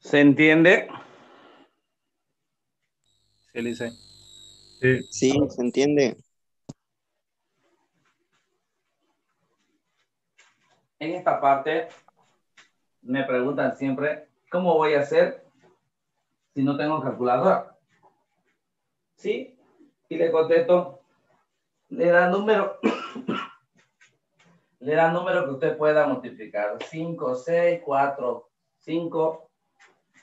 ¿Se entiende? Sí, Lice. Sí. Sí, se entiende. En esta parte me preguntan siempre, ¿cómo voy a hacer si no tengo calculadora? ¿Sí? Y le contesto, le da número, le da número que usted pueda multiplicar. 5, 6, 4, 5.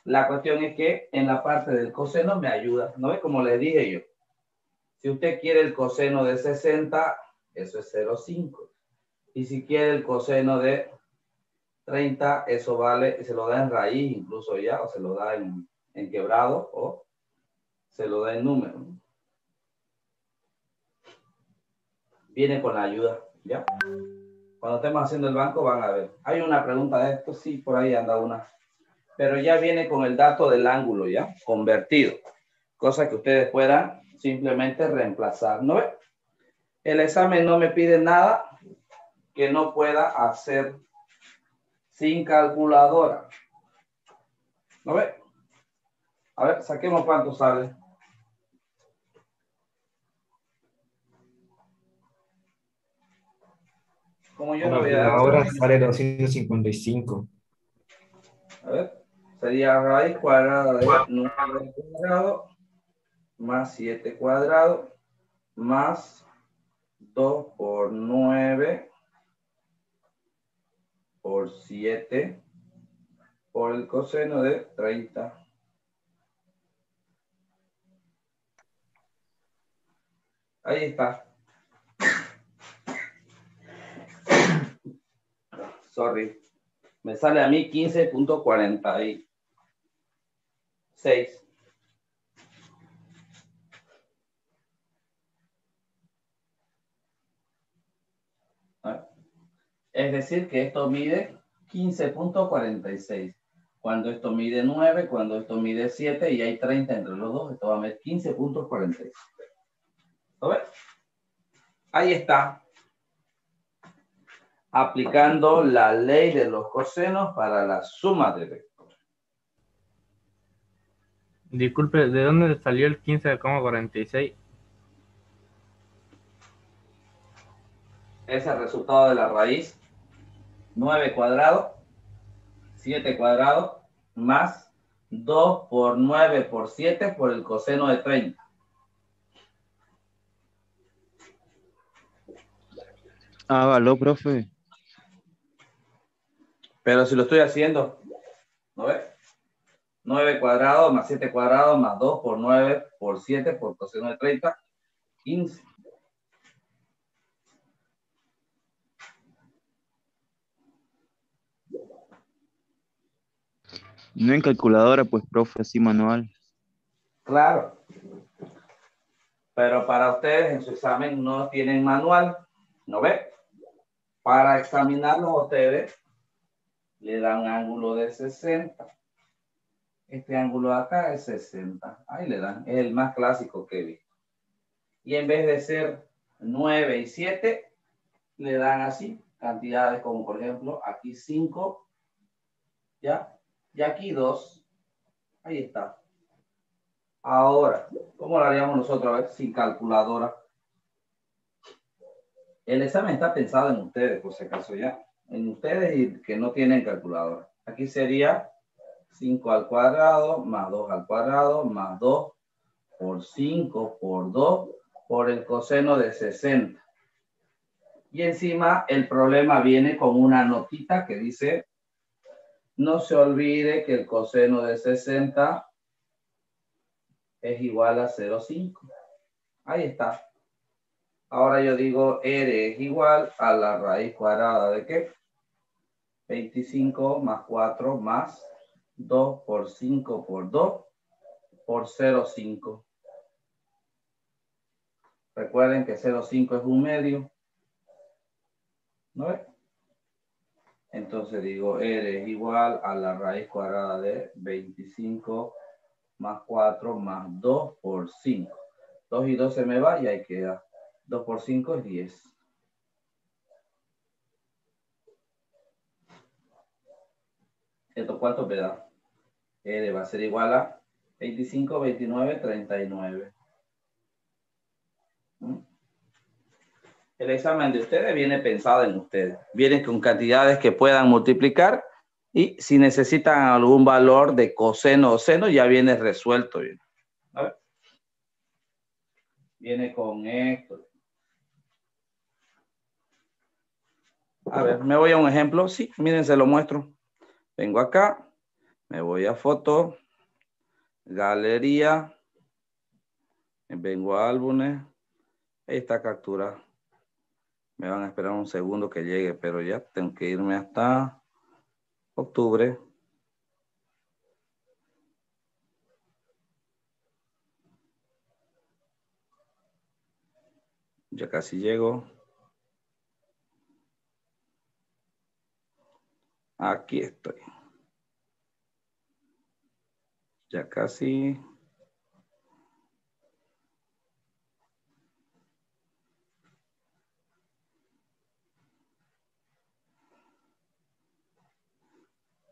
La cuestión es que en la parte del coseno me ayuda. ¿No es como le dije yo? Si usted quiere el coseno de 60, eso es 0,5. Y si quiere el coseno de 30, eso vale, se lo da en raíz incluso ya, o se lo da en, en quebrado, o se lo da en número. Viene con la ayuda, ¿ya? Cuando estemos haciendo el banco van a ver. Hay una pregunta de esto, sí, por ahí anda una. Pero ya viene con el dato del ángulo, ¿ya? Convertido. Cosa que ustedes puedan simplemente reemplazar, ¿no ve? El examen no me pide nada que no pueda hacer sin calculadora. ¿No ve? A ver, saquemos cuánto sale. Como yo no voy a Ahora sale 255. A ver, sería raíz cuadrada de 9 cuadrado más 7 cuadrado más 2 por 9 por 7 por el coseno de 30. Ahí está. Sorry. Me sale a mí 15.46. Es decir, que esto mide 15.46. Cuando esto mide 9, cuando esto mide 7 y hay 30 entre los dos, esto va a medir 15.46. ¿Lo ves? Ahí está. Aplicando la ley de los cosenos para la suma de vectores. Disculpe, ¿de dónde salió el 15,46? Es el resultado de la raíz 9 cuadrado, 7 cuadrado, más 2 por 9 por 7 por el coseno de 30. Hágalo, profe. Pero si lo estoy haciendo, ¿no ves? 9 cuadrado más 7 cuadrado más 2 por 9 por 7 por coseno de 30, 15. No en calculadora, pues, profe, así manual. Claro. Pero para ustedes en su examen no tienen manual, ¿no ve? Para examinarlos ustedes, le dan ángulo de 60. Este ángulo de acá es 60. Ahí le dan. Es el más clásico que vi. Y en vez de ser 9 y 7, le dan así cantidades como por ejemplo aquí 5, ¿ya? Y aquí 2. Ahí está. Ahora, ¿cómo lo haríamos nosotros? A ver, sin calculadora. El examen está pensado en ustedes, por si acaso ya. En ustedes y que no tienen calculadora. Aquí sería 5 al cuadrado más 2 al cuadrado más 2 por 5 por 2 por el coseno de 60. Y encima el problema viene con una notita que dice, no se olvide que el coseno de 60 es igual a 0,5. Ahí está. Ahora yo digo R es igual a la raíz cuadrada de qué? 25 más 4 más 2 por 5 por 2 por 0,5. Recuerden que 0,5 es un medio. ¿No es? Entonces digo, R es igual a la raíz cuadrada de 25 más 4 más 2 por 5. 2 y 2 se me va y ahí queda. 2 por 5 es 10. ¿Esto cuánto me da? R va a ser igual a 25, 29, 39. ¿Mm? El examen de ustedes viene pensado en ustedes. Viene con cantidades que puedan multiplicar y si necesitan algún valor de coseno o seno, ya viene resuelto. Viene, viene con esto. A ver, me voy a un ejemplo. Sí, miren, se lo muestro. Vengo acá, me voy a foto, galería, vengo a álbumes, esta captura. Me van a esperar un segundo que llegue, pero ya tengo que irme hasta octubre. Ya casi llego. Aquí estoy. Ya casi.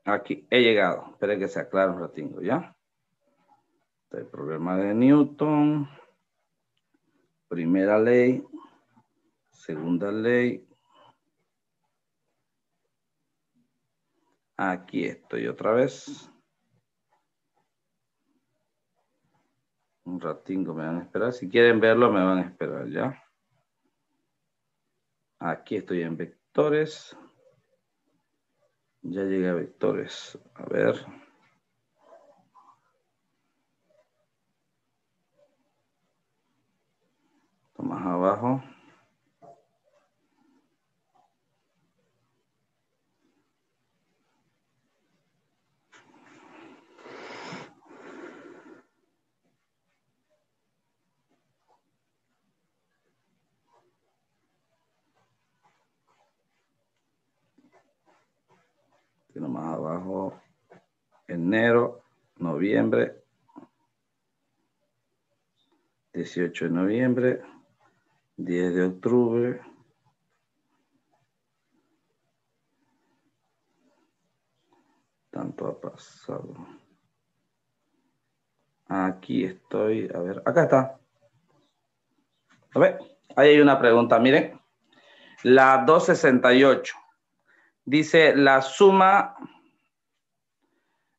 Aquí he llegado. Esperen que se aclare un ratito, ¿ya? El problema de Newton. Primera ley. Segunda ley. Aquí estoy otra vez. Un ratingo me van a esperar. Si quieren verlo, me van a esperar, ¿ya? Aquí estoy en vectores. Ya llegué a vectores. A ver. Más abajo. Tiene más abajo. Enero, noviembre. 18 de noviembre. 10 de octubre. Tanto ha pasado. Aquí estoy. A ver, acá está. A ver, ahí hay una pregunta. Miren. La 268. Dice la suma.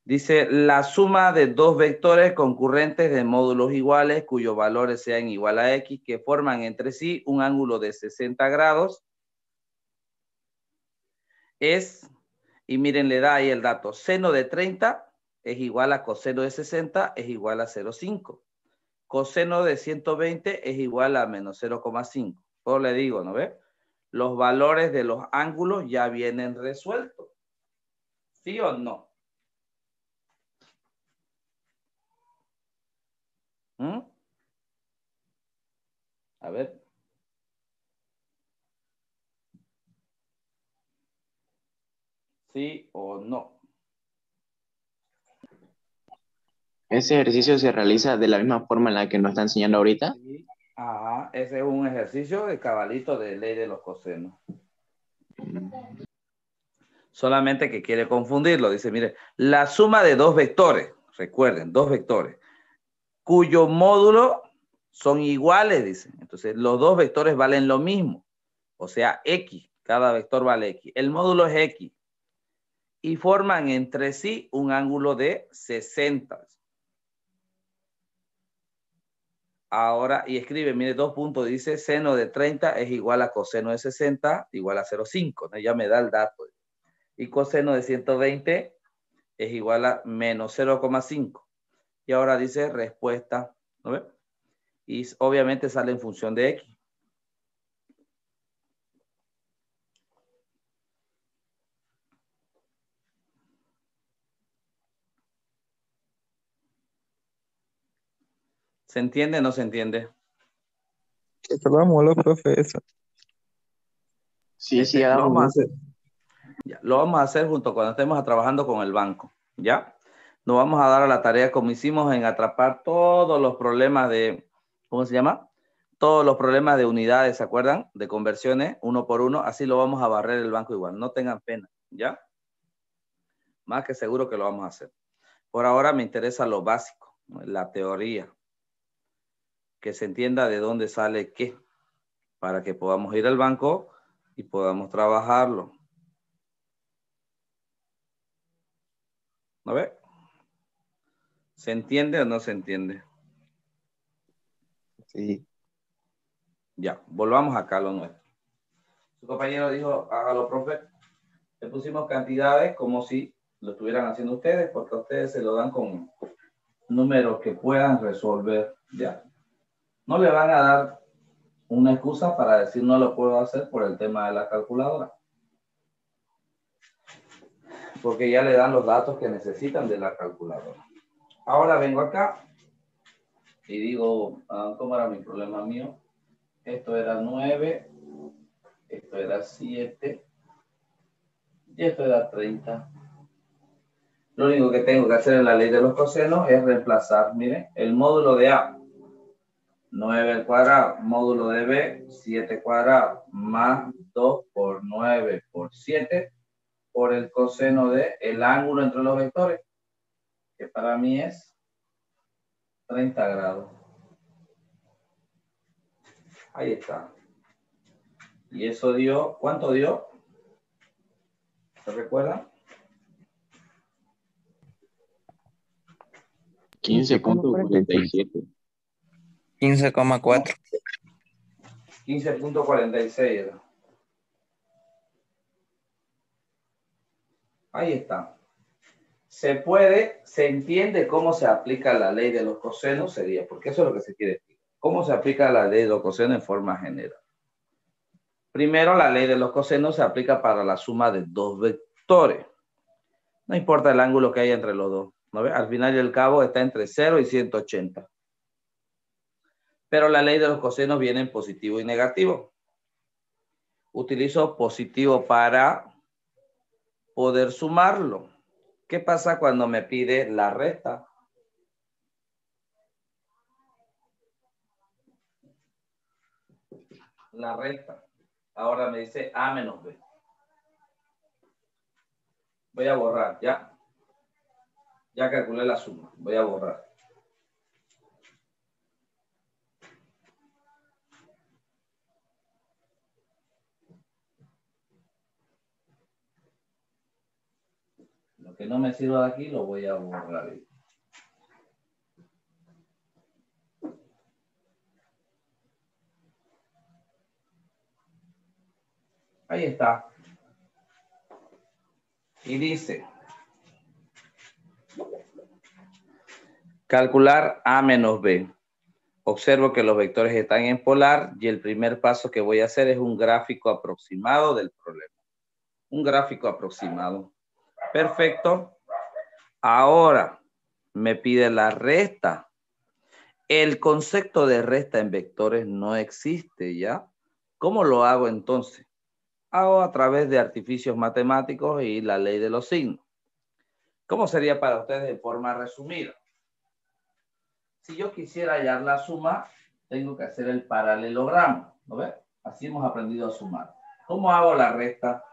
Dice la suma de dos vectores concurrentes de módulos iguales cuyos valores sean igual a x que forman entre sí un ángulo de 60 grados es, y miren, le da ahí el dato, seno de 30 es igual a coseno de 60 es igual a 0,5. Coseno de 120 es igual a menos 0,5. Todo le digo, ¿no ve? Los valores de los ángulos ya vienen resueltos. ¿Sí o no? ¿Mm? A ver. ¿Sí o no? Ese ejercicio se realiza de la misma forma en la que nos está enseñando ahorita. Ajá, ese es un ejercicio de cabalito de ley de los cosenos. Solamente que quiere confundirlo. Dice, mire, la suma de dos vectores, recuerden, dos vectores, cuyo módulo son iguales, dice. Entonces, los dos vectores valen lo mismo. O sea, X, cada vector vale X. El módulo es X. Y forman entre sí un ángulo de 60. Ahora, y escribe, mire, dos puntos, dice seno de 30 es igual a coseno de 60, igual a 0,5, ¿no? ya me da el dato. Y coseno de 120 es igual a menos 0,5. Y ahora dice respuesta, ¿no ve? Y obviamente sale en función de X. ¿Se entiende o no se entiende? Hagámoslo, profe, eso. Sí, sí, lo vamos a hacer. Ya, lo vamos a hacer junto cuando estemos trabajando con el banco, ¿ya? Nos vamos a dar a la tarea como hicimos en atrapar todos los problemas de, ¿cómo se llama? Todos los problemas de unidades, ¿se acuerdan? De conversiones, uno por uno, así lo vamos a barrer el banco igual, no tengan pena, ¿ya? Más que seguro que lo vamos a hacer. Por ahora me interesa lo básico, la teoría, que se entienda de dónde sale qué, para que podamos ir al banco y podamos trabajarlo. ¿No ve? ¿Se entiende o no se entiende? Sí. Ya, volvamos acá a lo nuestro. Su compañero dijo, hágalo, profe. Le pusimos cantidades como si lo estuvieran haciendo ustedes, porque a ustedes se lo dan con números que puedan resolver. Ya. No le van a dar una excusa para decir no lo puedo hacer por el tema de la calculadora. Porque ya le dan los datos que necesitan de la calculadora. Ahora vengo acá y digo, ah, ¿cómo era mi problema mío? Esto era 9, esto era 7 y esto era 30. Lo único que tengo que hacer en la ley de los cosenos es reemplazar, miren, el módulo de A 9 al cuadrado, módulo de B, 7 cuadrado, más 2 por 9 por 7, por el coseno de el ángulo entre los vectores, que para mí es 30 grados. Ahí está. Y eso dio, ¿cuánto dio? ¿Se recuerdan? 15.47. 15,4. 15.46 era. Ahí está. Se puede, se entiende cómo se aplica la ley de los cosenos, sería, porque eso es lo que se quiere decir. ¿Cómo se aplica la ley de los cosenos en forma general? Primero, la ley de los cosenos se aplica para la suma de dos vectores. No importa el ángulo que haya entre los dos. ¿no? Al final y al cabo está entre 0 y 180. Pero la ley de los cosenos viene en positivo y negativo. Utilizo positivo para poder sumarlo. ¿Qué pasa cuando me pide la resta? La resta. Ahora me dice A menos B. Voy a borrar, ¿ya? Ya calculé la suma. Voy a borrar. Que no me sirva de aquí lo voy a borrar. Ahí está. Y dice, calcular A menos B. Observo que los vectores están en polar y el primer paso que voy a hacer es un gráfico aproximado del problema. Un gráfico aproximado. Perfecto. Ahora me pide la resta. El concepto de resta en vectores no existe ya. ¿Cómo lo hago entonces? Hago a través de artificios matemáticos y la ley de los signos. ¿Cómo sería para ustedes de forma resumida? Si yo quisiera hallar la suma, tengo que hacer el paralelogramo, ¿no ves? Así hemos aprendido a sumar. ¿Cómo hago la resta?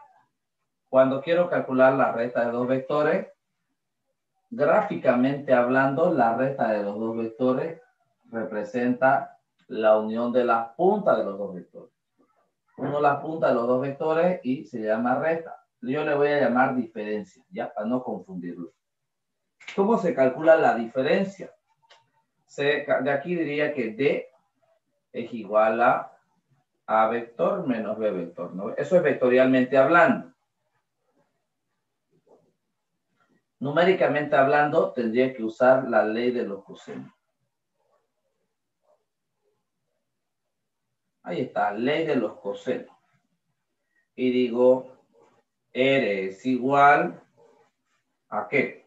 Cuando quiero calcular la resta de dos vectores, gráficamente hablando, la resta de los dos vectores representa la unión de las puntas de los dos vectores. Uno las puntas de los dos vectores y se llama resta. Yo le voy a llamar diferencia, ya, para no confundirlo. ¿Cómo se calcula la diferencia? Se, de aquí diría que D es igual a A vector menos B vector. ¿no? Eso es vectorialmente hablando. Numéricamente hablando, tendría que usar la ley de cosenos. Ahí está, ley de los cosenos. Y digo, R es igual a qué?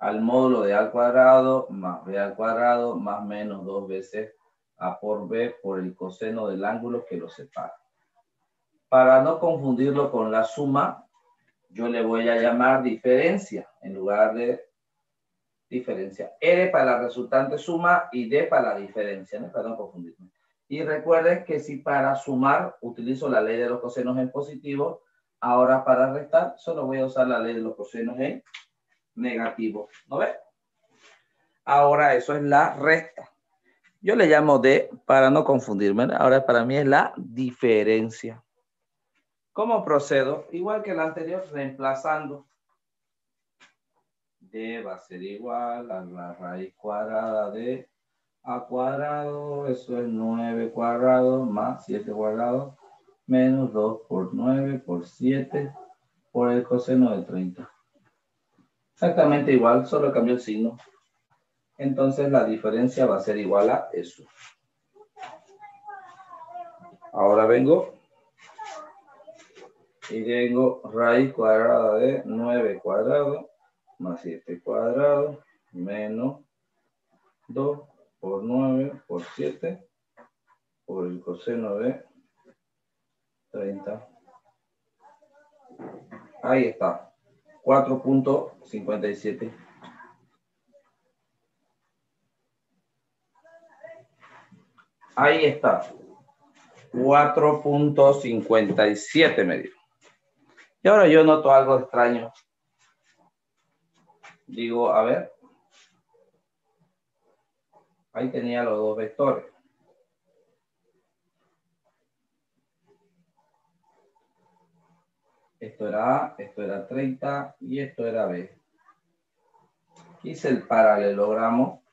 Al módulo de A al cuadrado más B al cuadrado más menos dos veces A por B por el coseno del ángulo que lo separa. Para no confundirlo con la suma, yo le voy a llamar diferencia en lugar de diferencia. R para la resultante suma y D para la diferencia, ¿no? para no confundirme. Y recuerden que si para sumar utilizo la ley de los cosenos en positivo, ahora para restar solo voy a usar la ley de los cosenos en negativo. ¿No ves? Ahora eso es la resta. Yo le llamo D para no confundirme. Ahora para mí es la diferencia. ¿Cómo procedo? Igual que el anterior, reemplazando. D va a ser igual a la raíz cuadrada de A cuadrado, eso es 9 cuadrado más 7 cuadrado, menos 2 por 9 por 7 por el coseno de 30. Exactamente igual, solo cambió el signo. Entonces la diferencia va a ser igual a eso. Ahora vengo y tengo raíz cuadrada de 9 cuadrado más 7 cuadrado menos 2 por 9 por 7 por el coseno de 30. Ahí está. 4.57. Ahí está. 4.57 medio. Y ahora yo noto algo extraño. Digo, a ver. Ahí tenía los dos vectores. Esto era A, esto era 30 y esto era B. Hice el paralelogramo.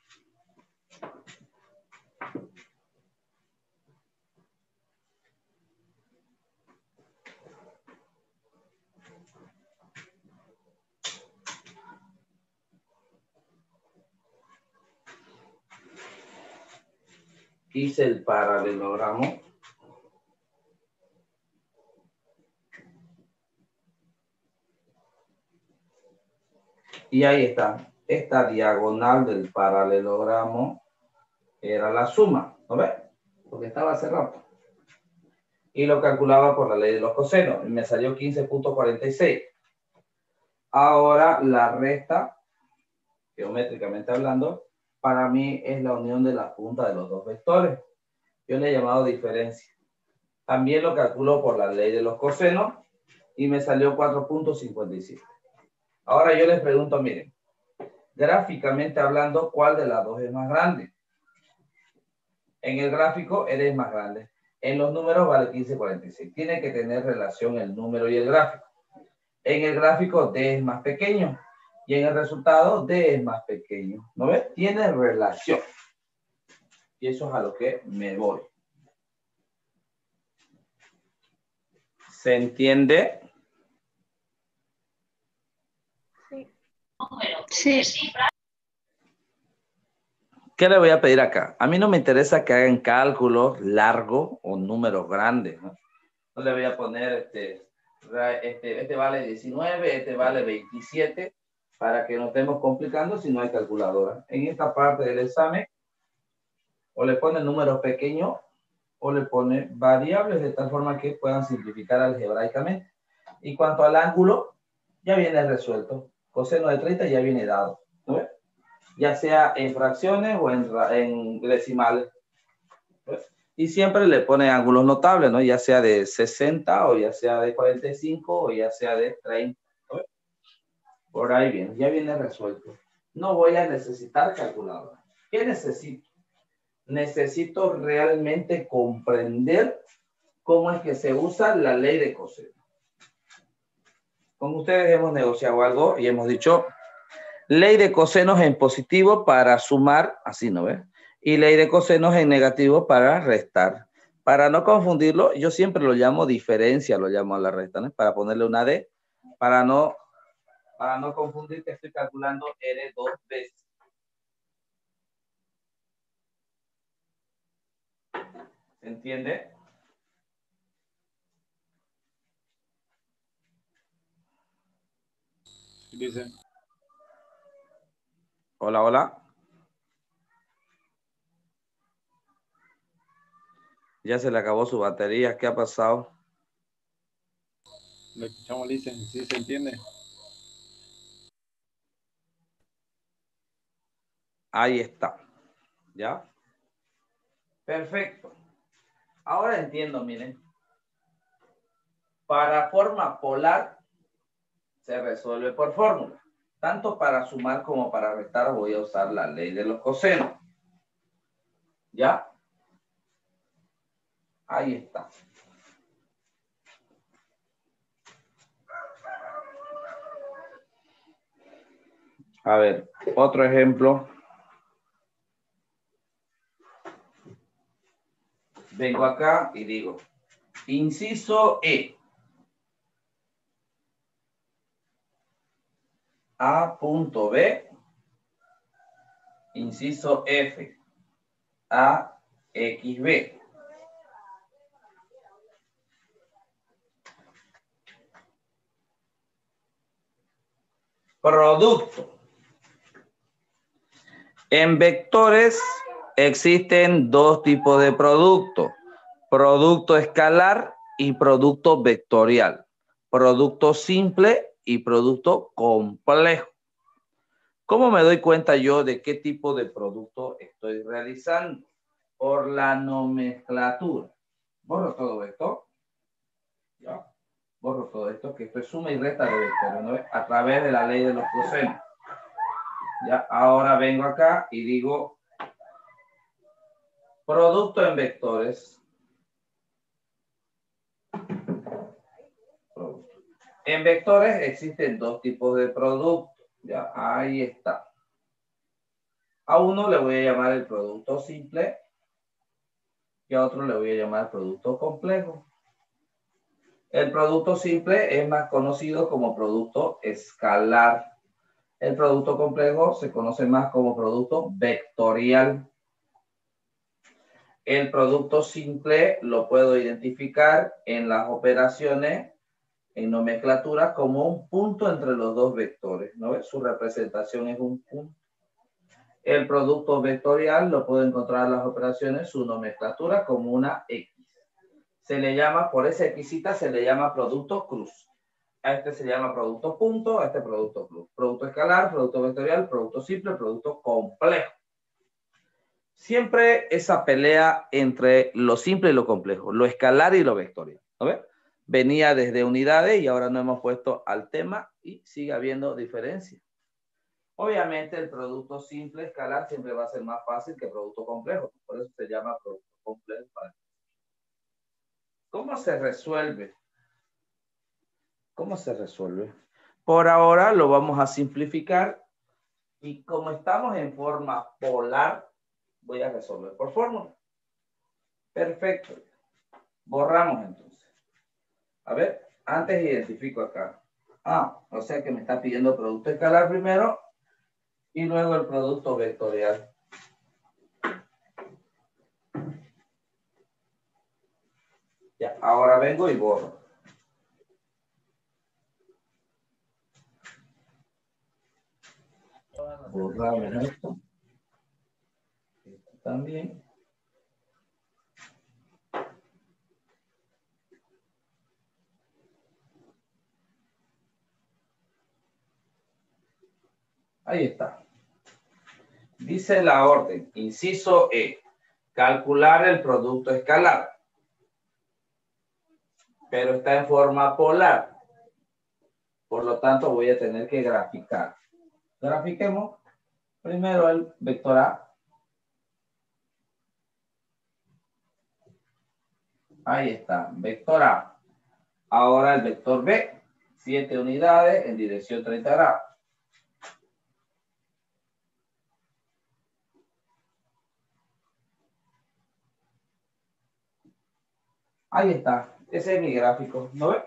Hice el paralelogramo. Y ahí está. Esta diagonal del paralelogramo era la suma. ¿No ves? Porque estaba cerrado. Y lo calculaba por la ley de los cosenos. Me salió 15.46. Ahora la resta, geométricamente hablando, para mí es la unión de las puntas de los dos vectores. Yo le he llamado diferencia. También lo calculo por la ley de los cosenos y me salió 4.57. Ahora yo les pregunto, miren, gráficamente hablando, ¿cuál de las dos es más grande? En el gráfico, eres más grande. En los números vale 1546. Tiene que tener relación el número y el gráfico. En el gráfico, D es más pequeño. Y en el resultado, D es más pequeño. ¿No ves? Tiene relación. Y eso es a lo que me voy. ¿Se entiende? Sí. ¿Qué le voy a pedir acá? A mí no me interesa que hagan cálculos largos o números grandes. ¿no? no le voy a poner este, este, este vale 19, este vale 27, para que no estemos complicando si no hay calculadora. En esta parte del examen, o le pone números pequeños o le pone variables de tal forma que puedan simplificar algebraicamente. Y cuanto al ángulo, ya viene resuelto. Coseno de 30 ya viene dado. ¿no ya sea en fracciones o en, decimales. Y siempre le pone ángulos notables, ¿no? Ya sea de 60 o ya sea de 45 o ya sea de 30. Por ahí viene, ya viene resuelto. No voy a necesitar calculadora. ¿Qué necesito? Necesito realmente comprender cómo es que se usa la ley de coseno. Con ustedes hemos negociado algo y hemos dicho ley de cosenos en positivo para sumar, así no ves, y ley de cosenos en negativo para restar. Para no confundirlo, yo siempre lo llamo diferencia, lo llamo a la resta, ¿no? Para ponerle una D, para no, para no confundir que estoy calculando R dos veces. ¿Se entiende? Dice, Hola, hola. Ya se le acabó su batería. ¿Qué ha pasado? lo escuchamos, dice, ¿sí se entiende? Ahí está. ¿Ya? Perfecto. Ahora entiendo, miren. Para forma polar se resuelve por fórmula. Tanto para sumar como para restar voy a usar la ley de los cosenos. ¿Ya? Ahí está. A ver, otro ejemplo. Vengo acá y digo, inciso E. A punto B. Inciso F. A X B. Producto. En vectores existen dos tipos de producto. Producto escalar y producto vectorial. Producto simple y producto complejo. ¿Cómo me doy cuenta yo de qué tipo de producto estoy realizando? Por la nomenclatura. Borro todo esto. Ya. Borro todo esto, que esto es suma y resta de vectores. A través de la ley de los cosenos. Ya, ahora vengo acá y digo producto en vectores. Producto. En vectores existen dos tipos de productos. Ya, ahí está. A uno le voy a llamar el producto simple y a otro le voy a llamar producto complejo. El producto simple es más conocido como producto escalar. El producto complejo se conoce más como producto vectorial. El producto simple lo puedo identificar en las operaciones en nomenclatura como un punto entre los dos vectores. ¿no? Su representación es un punto. El producto vectorial lo puedo encontrar en las operaciones, su nomenclatura como una X. Se le llama, por esa Xita se le llama producto cruz. A este se llama producto punto, a este producto cruz. Producto escalar, producto vectorial, producto simple, producto complejo. Siempre esa pelea entre lo simple y lo complejo, lo escalar y lo vectorial. ¿no ves? Venía desde unidades y ahora no hemos puesto al tema y sigue habiendo diferencia. Obviamente el producto simple escalar siempre va a ser más fácil que el producto complejo. Por eso se llama producto complejo. ¿Cómo se resuelve? ¿Cómo se resuelve? Por ahora lo vamos a simplificar y como estamos en forma polar, voy a resolver por fórmula. Perfecto. Borramos entonces. A ver, antes identifico acá. Ah, o sea que me está pidiendo producto escalar primero y luego el producto vectorial. Ya, ahora vengo y borro. Borramos esto. También. Ahí está. Dice la orden, inciso E, calcular el producto escalar. Pero está en forma polar. Por lo tanto, voy a tener que graficar. Grafiquemos primero el vector A. Ahí está, vector A. Ahora el vector B, 7 unidades en dirección 30 grados. Ahí está, ese es mi gráfico, ¿no ve?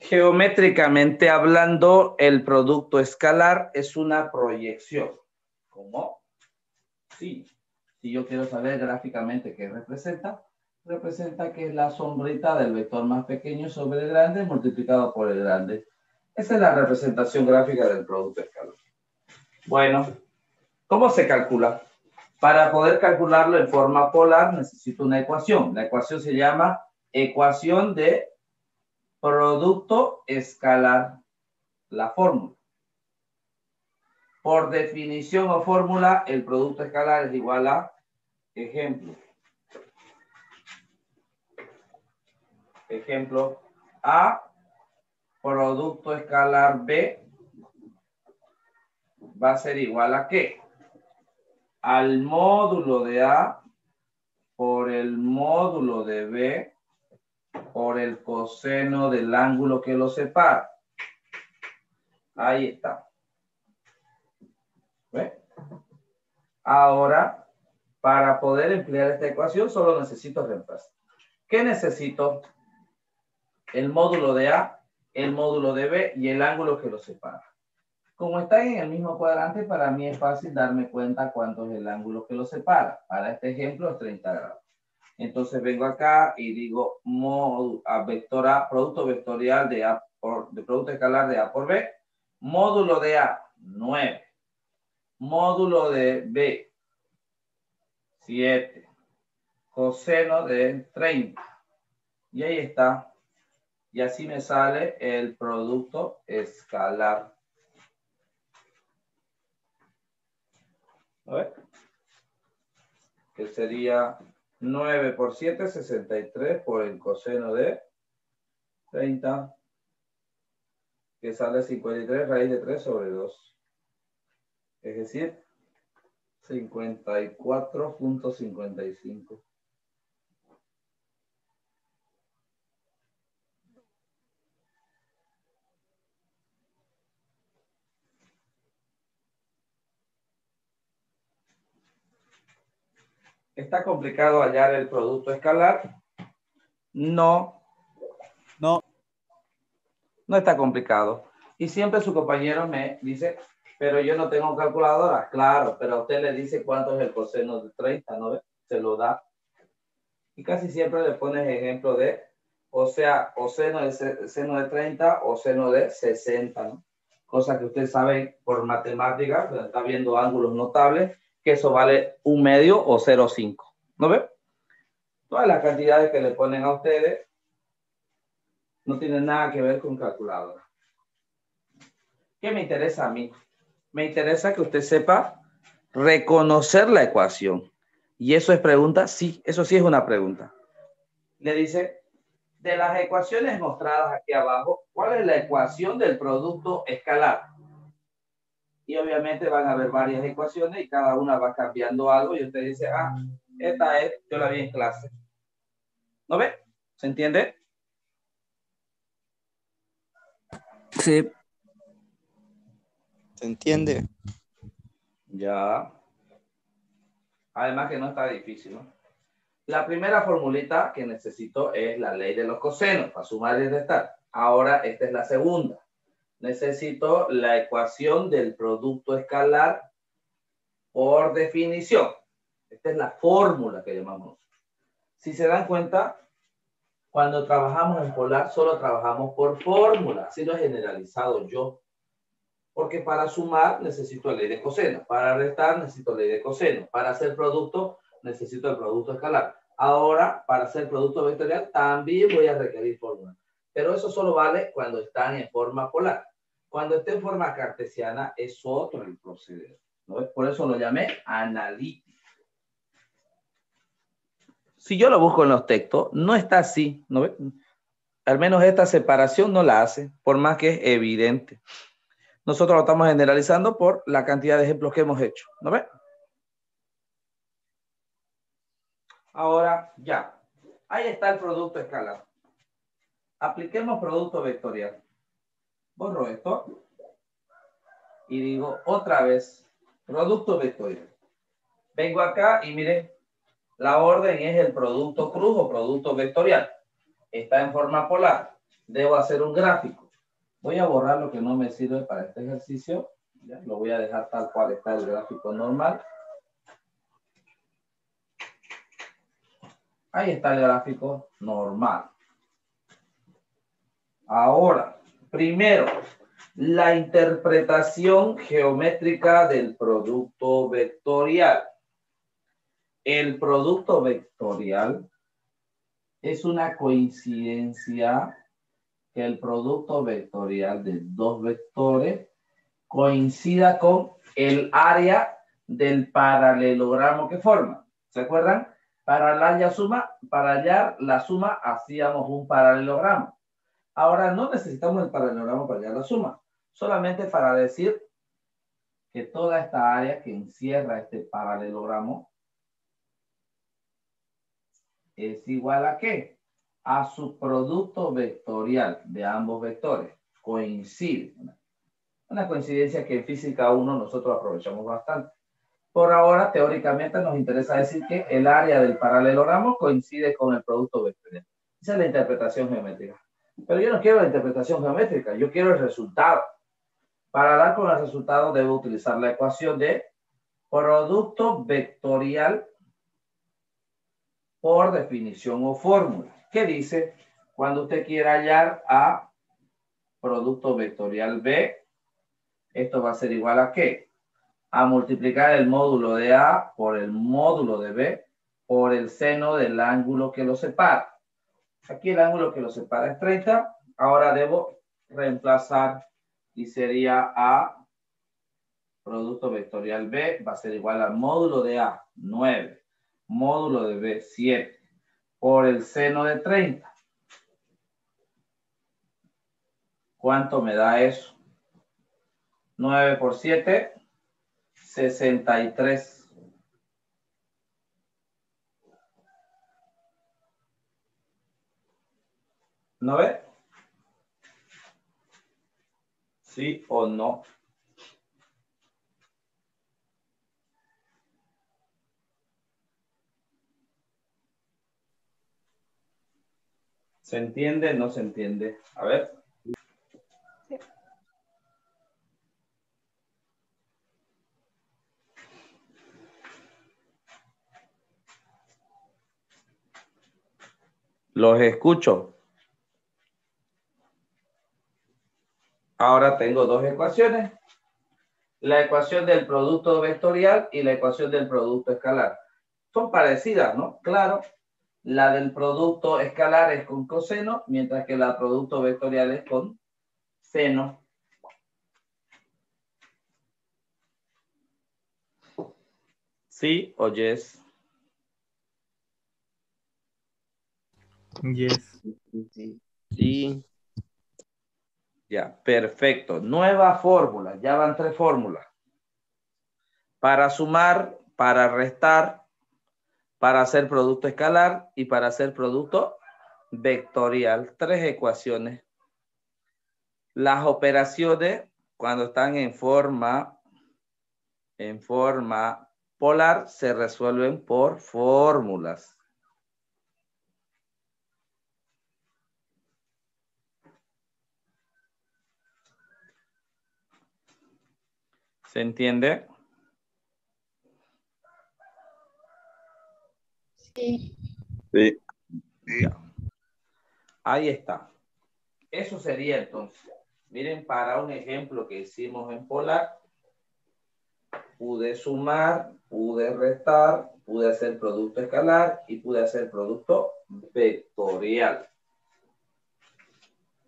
Geométricamente hablando, el producto escalar es una proyección. ¿Cómo? Sí. Si yo quiero saber gráficamente qué representa, representa que es la sombrita del vector más pequeño sobre el grande multiplicado por el grande. Esa es la representación gráfica del producto escalar. Bueno, ¿cómo se calcula? Para poder calcularlo en forma polar necesito una ecuación. La ecuación se llama ecuación de producto escalar. La fórmula. Por definición o fórmula, el producto escalar es igual a, ejemplo, ejemplo, A producto escalar B va a ser igual a qué? Al módulo de A por el módulo de B por el coseno del ángulo que lo separa. Ahí está. Ahora, para poder emplear esta ecuación, solo necesito reemplazar. ¿Qué necesito? El módulo de A, el módulo de B y el ángulo que lo separa. Como están en el mismo cuadrante, para mí es fácil darme cuenta cuánto es el ángulo que lo separa. Para este ejemplo es 30 grados. Entonces vengo acá y digo módulo, a vector A, producto vectorial de A por, de producto escalar de A por B, módulo de A, 9. Módulo de B, 7. Coseno de 30. Y ahí está. Y así me sale el producto escalar. A ver. Que sería 9 por 7, 63 por el coseno de 30, que sale 53 raíz de 3 sobre 2. Es decir, 54.55. ¿Está complicado hallar el producto escalar? No. No. No está complicado. Y siempre su compañero me dice, pero yo no tengo calculadora. Claro, pero a usted le dice cuánto es el coseno de 30, ¿no? Se lo da. Y casi siempre le pones ejemplo de, o sea, o seno de, seno de 30 o seno de 60, ¿no? Cosa que usted sabe por matemáticas, está viendo ángulos notables, que eso vale un medio o 0,5. ¿No ve? Todas las cantidades que le ponen a ustedes no tienen nada que ver con calculadora. ¿Qué me interesa a mí? Me interesa que usted sepa reconocer la ecuación. ¿Y eso es pregunta? Sí, eso sí es una pregunta. Le dice, de las ecuaciones mostradas aquí abajo, ¿cuál es la ecuación del producto escalar? y obviamente van a haber varias ecuaciones y cada una va cambiando algo y usted dice, ah, esta es, yo la vi en clase. ¿No ve? ¿Se entiende? Sí. ¿Se entiende? Ya. Además que no está difícil, ¿no? La primera formulita que necesito es la ley de los cosenos para sumar y restar. Ahora esta es la segunda necesito la ecuación del producto escalar por definición. Esta es la fórmula que llamamos. Si se dan cuenta, cuando trabajamos en polar, solo trabajamos por fórmula. Así lo he generalizado yo. Porque para sumar necesito ley de coseno. Para restar necesito ley de coseno. Para hacer producto necesito el producto escalar. Ahora, para hacer producto vectorial también voy a requerir fórmula. Pero eso solo vale cuando están en forma polar. Cuando esté en forma cartesiana es otro el proceder. ¿no? Por eso lo llamé analítico. Si yo lo busco en los textos, no está así. ¿no? Al menos esta separación no la hace, por más que es evidente. Nosotros lo estamos generalizando por la cantidad de ejemplos que hemos hecho. ¿No ve? Ahora, ya. Ahí está el producto escalar. Apliquemos producto vectorial. Borro esto. Y digo otra vez, producto vectorial. Vengo acá y miren, la orden es el producto cruz o producto vectorial. Está en forma polar. Debo hacer un gráfico. Voy a borrar lo que no me sirve para este ejercicio. Lo voy a dejar tal cual está el gráfico normal. Ahí está el gráfico normal. Ahora, primero, la interpretación geométrica del producto vectorial. El producto vectorial es una coincidencia que el producto vectorial de dos vectores coincida con el área del paralelogramo que forman. ¿Se acuerdan? Para hallar la suma, para hallar la suma hacíamos un paralelogramo. Ahora no necesitamos el paralelogramo para hallar la suma, solamente para decir que toda esta área que encierra este paralelogramo es igual a qué? A su producto vectorial de ambos vectores. Coincide. Una coincidencia que en física 1 nosotros aprovechamos bastante. Por ahora, teóricamente, nos interesa decir que el área del paralelogramo coincide con el producto vectorial. Esa es la interpretación geométrica. Pero yo no quiero la interpretación geométrica, yo quiero el resultado. Para dar con el resultado debo utilizar la ecuación de producto vectorial por definición o fórmula. ¿Qué dice? Cuando usted quiera hallar a producto vectorial B, esto va a ser igual a qué? A multiplicar el módulo de A por el módulo de B por el seno del ángulo que lo separa. Aquí el ángulo que lo separa es 30. Ahora debo reemplazar y sería A producto vectorial B va a ser igual al módulo de A, 9, módulo de B, 7, por el seno de 30. ¿Cuánto me da eso? 9 por 7, 63. ¿No ve? ¿Sí o no? ¿Se entiende? ¿No se entiende? A ver. Los escucho. Ahora tengo dos ecuaciones. La ecuación del producto vectorial y la ecuación del producto escalar. Son parecidas, ¿no? Claro, la del producto escalar es con coseno, mientras que la producto vectorial es con seno. ¿Sí o yes? Yes. Sí. Ya, perfecto. Nueva fórmula. Ya van tres fórmulas. Para sumar, para restar, para hacer producto escalar y para hacer producto vectorial. Tres ecuaciones. Las operaciones, cuando están en forma, en forma polar, se resuelven por fórmulas. ¿Se entiende? Sí. Sí. Ahí está. Eso sería entonces. Miren, para un ejemplo que hicimos en polar, pude sumar, pude restar, pude hacer producto escalar y pude hacer producto vectorial.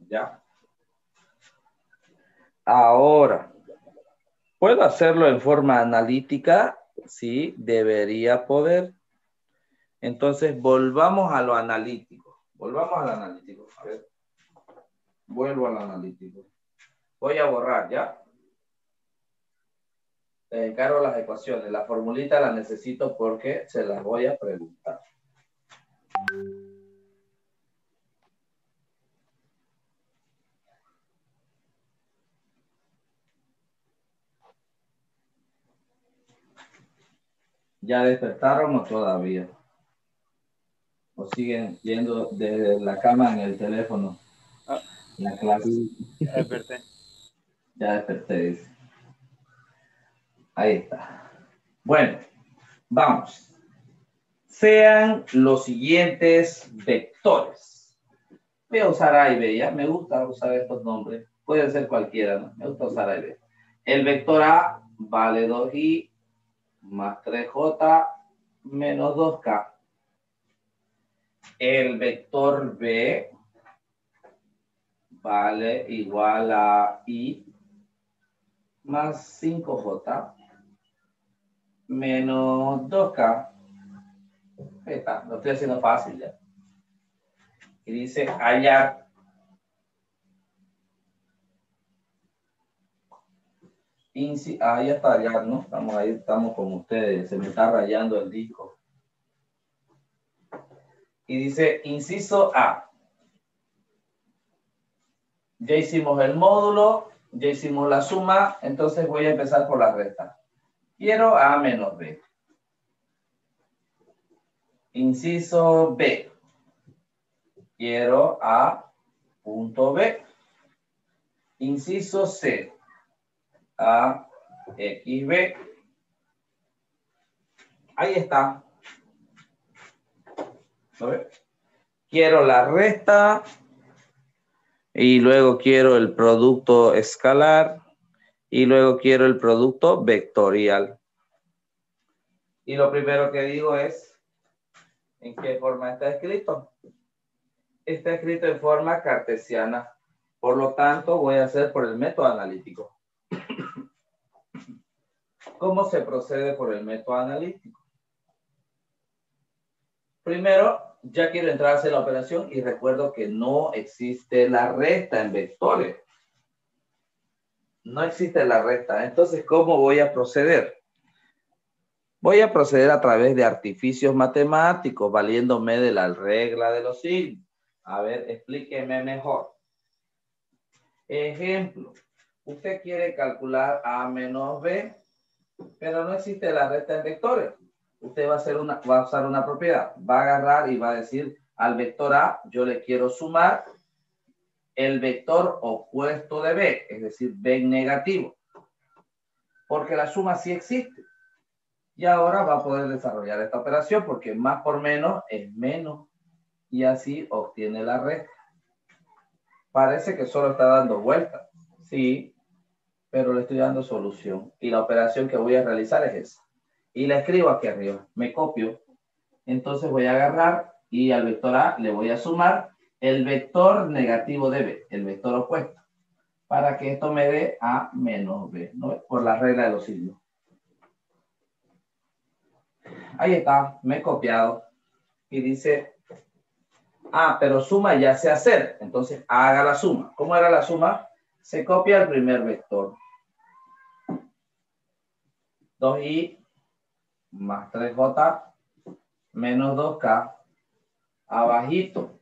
¿Ya? Ahora, ¿puedo hacerlo en forma analítica? Sí, debería poder. Entonces, volvamos a lo analítico. Volvamos al analítico. A ver. Vuelvo al analítico. Voy a borrar, ¿ya? Les encargo las ecuaciones. La formulita la necesito porque se las voy a preguntar. ¿Ya despertaron o todavía? ¿O siguen yendo desde la cama en el teléfono? Ah. La clase. Ya desperté. Ya desperté, dice. Ahí está. Bueno, vamos. Sean los siguientes vectores. Voy a usar A y B, ¿ya? Me gusta usar estos nombres. Puede ser cualquiera, ¿no? Me gusta usar A y B. El vector A vale 2i más 3j menos 2k. El vector B vale igual a i más 5j menos 2k. Ahí está, lo estoy haciendo fácil ya. Y dice hallar ah, ya está ya, ¿no? Estamos ahí, estamos con ustedes. Se me está rayando el disco. Y dice, inciso A. Ya hicimos el módulo, ya hicimos la suma, entonces voy a empezar por la resta. Quiero A menos B. Inciso B. Quiero A punto B. Inciso C. A, X, B. Ahí está. Quiero la resta y luego quiero el producto escalar y luego quiero el producto vectorial. Y lo primero que digo es, ¿en qué forma está escrito? Está escrito en forma cartesiana. Por lo tanto, voy a hacer por el método analítico. ¿Cómo se procede por el método analítico? Primero, ya quiero entrar a hacer la operación y recuerdo que no existe la resta en vectores. No existe la resta. Entonces, ¿cómo voy a proceder? Voy a proceder a través de artificios matemáticos, valiéndome de la regla de los signos. A ver, explíqueme mejor. Ejemplo, usted quiere calcular A menos B, pero no existe la resta en vectores. Usted va a, usar una propiedad, va a agarrar y va a decir al vector A, yo le quiero sumar el vector opuesto de B, es decir, B negativo. Porque la suma sí existe. Y ahora va a poder desarrollar esta operación porque más por menos es menos. Y así obtiene la resta. Parece que solo está dando vueltas. Sí, pero le estoy dando solución. Y la operación que voy a realizar es esa. Y la escribo aquí arriba. Me copio. Entonces voy a agarrar y al vector A le voy a sumar el vector negativo de B, el vector opuesto, para que esto me dé A menos B, ¿no? Por la regla de los signos. Ahí está, me he copiado. Y dice, ah, pero suma ya sé hacer. Entonces haga la suma. ¿Cómo era la suma? Se copia el primer vector. 2i más 3j menos 2k. Abajito.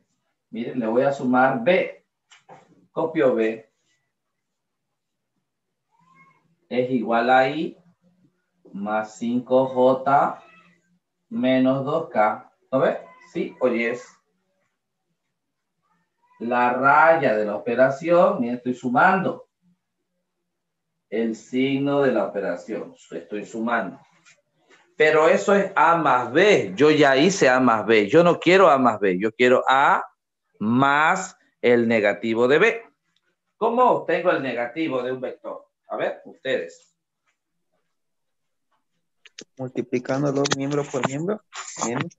Miren, le voy a sumar b. Copio b. Es igual a i más 5j menos 2k. ¿Lo ves? ¿Sí o yes? La raya de la operación, miren, estoy sumando. El signo de la operación, estoy sumando. Pero eso es A más B. Yo ya hice A más B. Yo no quiero A más B. Yo quiero A más el negativo de B. ¿Cómo obtengo el negativo de un vector? A ver, ustedes. Multiplicando los miembros por miembro. Menos.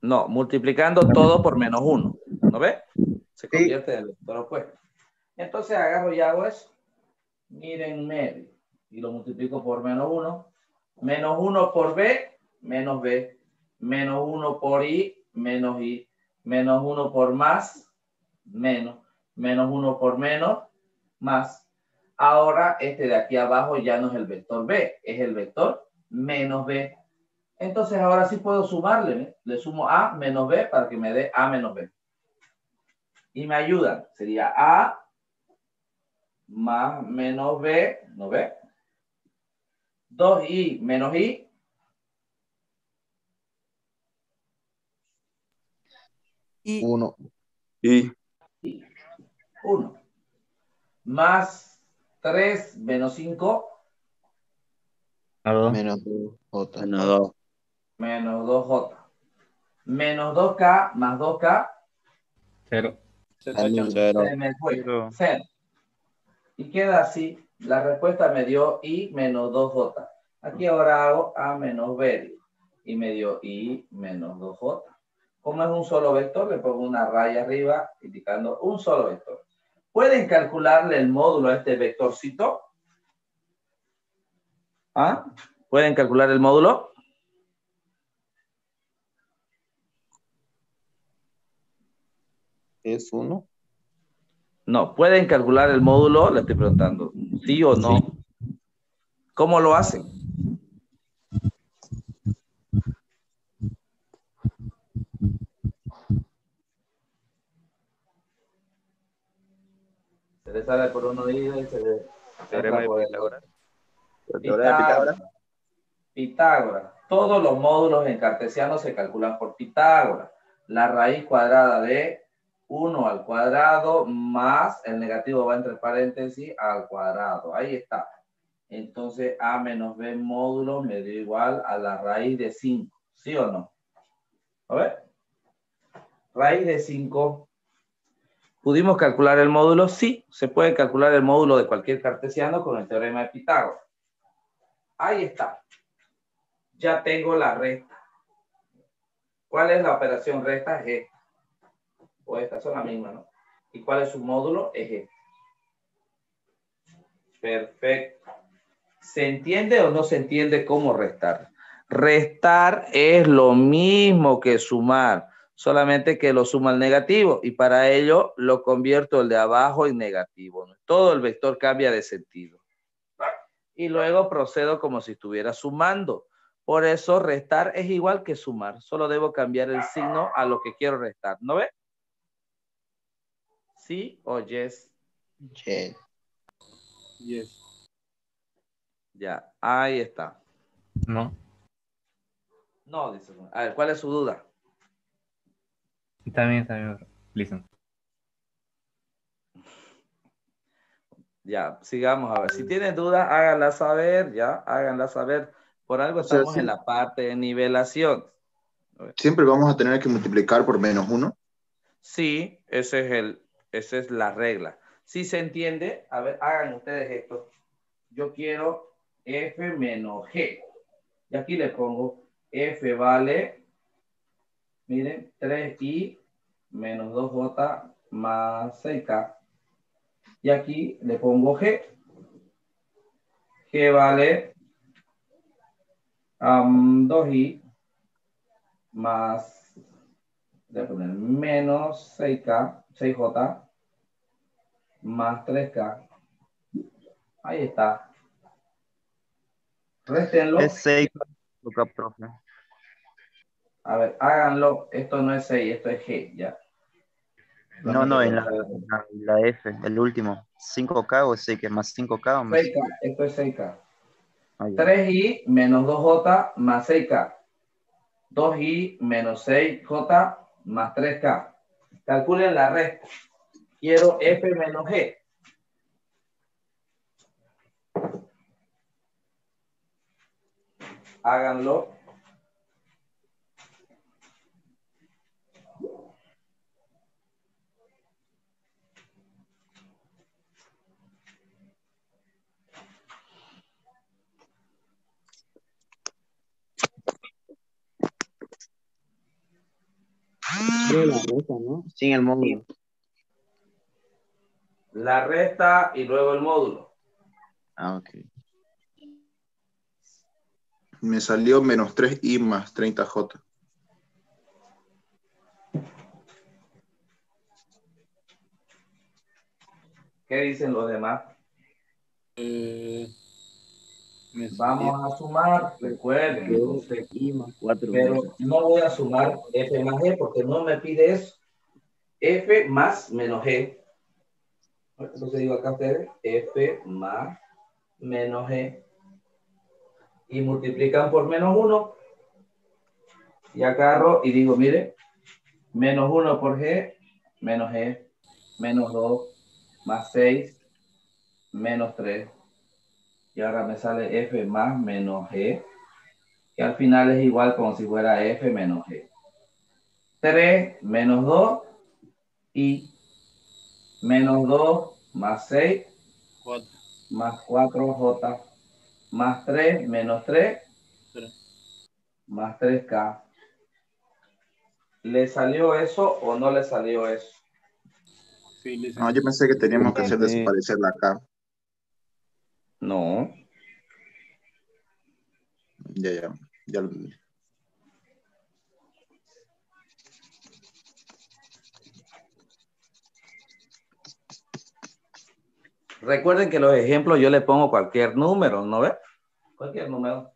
No, multiplicando todo por menos uno. ¿No ve? Se convierte en el vector opuesto. Entonces agarro y hago eso. miren medio. Y lo multiplico por menos 1. Menos 1 por B, menos B. Menos 1 por I, menos I. Menos 1 por más, menos. Menos 1 por menos, más. Ahora este de aquí abajo ya no es el vector B, es el vector menos B. Entonces ahora sí puedo sumarle. Le sumo A menos B para que me dé A menos B. Y me ayudan. Sería A más menos B, ¿no ve? 2i menos i. Y Uno. Y 1. Más 3 menos 5 Algo. Menos dos. J. menos dos. menos 2j. Menos 2k más 2k Cero. Anul. Cero. se me fue. Cero. Cero. Y queda así. La respuesta me dio i menos 2j. Aquí ahora hago a menos b. Y me dio i menos 2j. Como es un solo vector, le pongo una raya arriba indicando un solo vector. ¿Pueden calcularle el módulo a este vectorcito? ¿Ah? ¿Pueden calcular el módulo? Es uno. No, ¿pueden calcular el módulo? Le estoy preguntando. ¿Sí o no? ¿Cómo lo hacen? Se le sale por uno ida y se le Teorema de Pitágoras. Pitágoras. Pitágoras. Todos los módulos en cartesiano se calculan por Pitágoras. La raíz cuadrada de 1 al cuadrado más el negativo va entre paréntesis al cuadrado. Ahí está. Entonces A menos B módulo me dio igual a la raíz de 5. ¿Sí o no? A ver. Raíz de 5. ¿Pudimos calcular el módulo? Sí, se puede calcular el módulo de cualquier cartesiano con el teorema de Pitágoras. Ahí está. Ya tengo la resta. ¿Cuál es la operación resta? Es. O estas son las mismas, ¿no? ¿Y cuál es su módulo? Es este. Perfecto. ¿Se entiende o no se entiende cómo restar? Restar es lo mismo que sumar, solamente que lo suma el negativo y para ello lo convierto el de abajo en negativo. Todo el vector cambia de sentido. Y luego procedo como si estuviera sumando. Por eso restar es igual que sumar. Solo debo cambiar el signo a lo que quiero restar. ¿No ve? ¿Sí o yes? Yes. Yes. Ya, ahí está. No. No, dice. A ver, ¿cuál es su duda? Está bien, está bien. Listen. Ya, sigamos a ver. Si tienen dudas, háganla saber, ya, háganla saber. Por algo O sea, estamos sí. en la parte de nivelación. Siempre vamos a tener que multiplicar por menos uno. Sí, ese es el, esa es la regla. Si se entiende, a ver, hagan ustedes esto. Yo quiero F menos G. Y aquí le pongo F vale, miren, 3i menos 2j más 6k. Y aquí le pongo G. G vale am, 2i más, voy a poner menos 6k, 6j más 3k. Ahí está. Réstenlo. Es 6, profe. A ver, háganlo. Esto no es 6, esto es G, ya. No, no, en la, la, la F, el último. 5K o 6, que más 5K o más 6K, esto es 6K. Ah, ya. 3i menos 2j más 6k. 2i menos 6j más 3k. Calculen la resta. Quiero f menos g. Háganlo. La ¿no? Sin el módulo. La resta y luego el módulo. Ah, ok. Me salió menos 3i más 30j. ¿Qué dicen los demás? Eh, Vamos a sumar, recuerden, no sé, I más 4. pero no voy a sumar f más g porque no me pide eso. f más menos g. Entonces digo acá ustedes, f más menos g. Y multiplican por menos 1. Y agarro y digo, mire, menos 1 por g, menos g, menos 2, más 6, menos 3. Y ahora me sale f más menos g, que al final es igual como si fuera f menos g. 3 menos 2 y menos 2 más 6 Cuatro. más 4j más 3 menos 3 Tres. más 3k. ¿Le salió eso o no le salió eso? Sí. No, yo pensé que teníamos que hacer desaparecer la K. No. Ya, ya. ya. lo- Recuerden que los ejemplos yo le pongo cualquier número, ¿no ve? Cualquier número.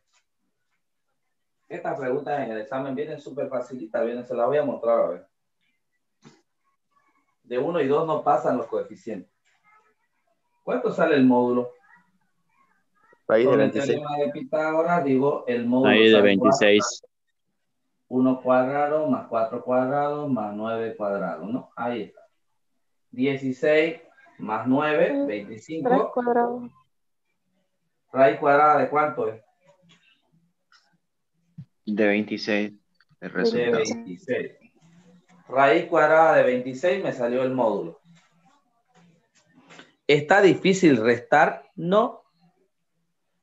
Estas preguntas en el examen vienen súper facilitas, vienen, se las voy a mostrar a ver. De 1 y 2 no pasan los coeficientes. ¿Cuánto sale el módulo? Raíz de Sobre el 26. teorema de Pitágoras, digo, el módulo Raíz de sale 26. 1 cuadrado más 4 cuadrados más 9 cuadrados, ¿no? Ahí está. 16 más 9, 25. cuadrados. Raíz cuadrada de cuánto es? De 26. El De resultado. 26. Raíz cuadrada de 26 me salió el módulo. ¿Está difícil restar? No.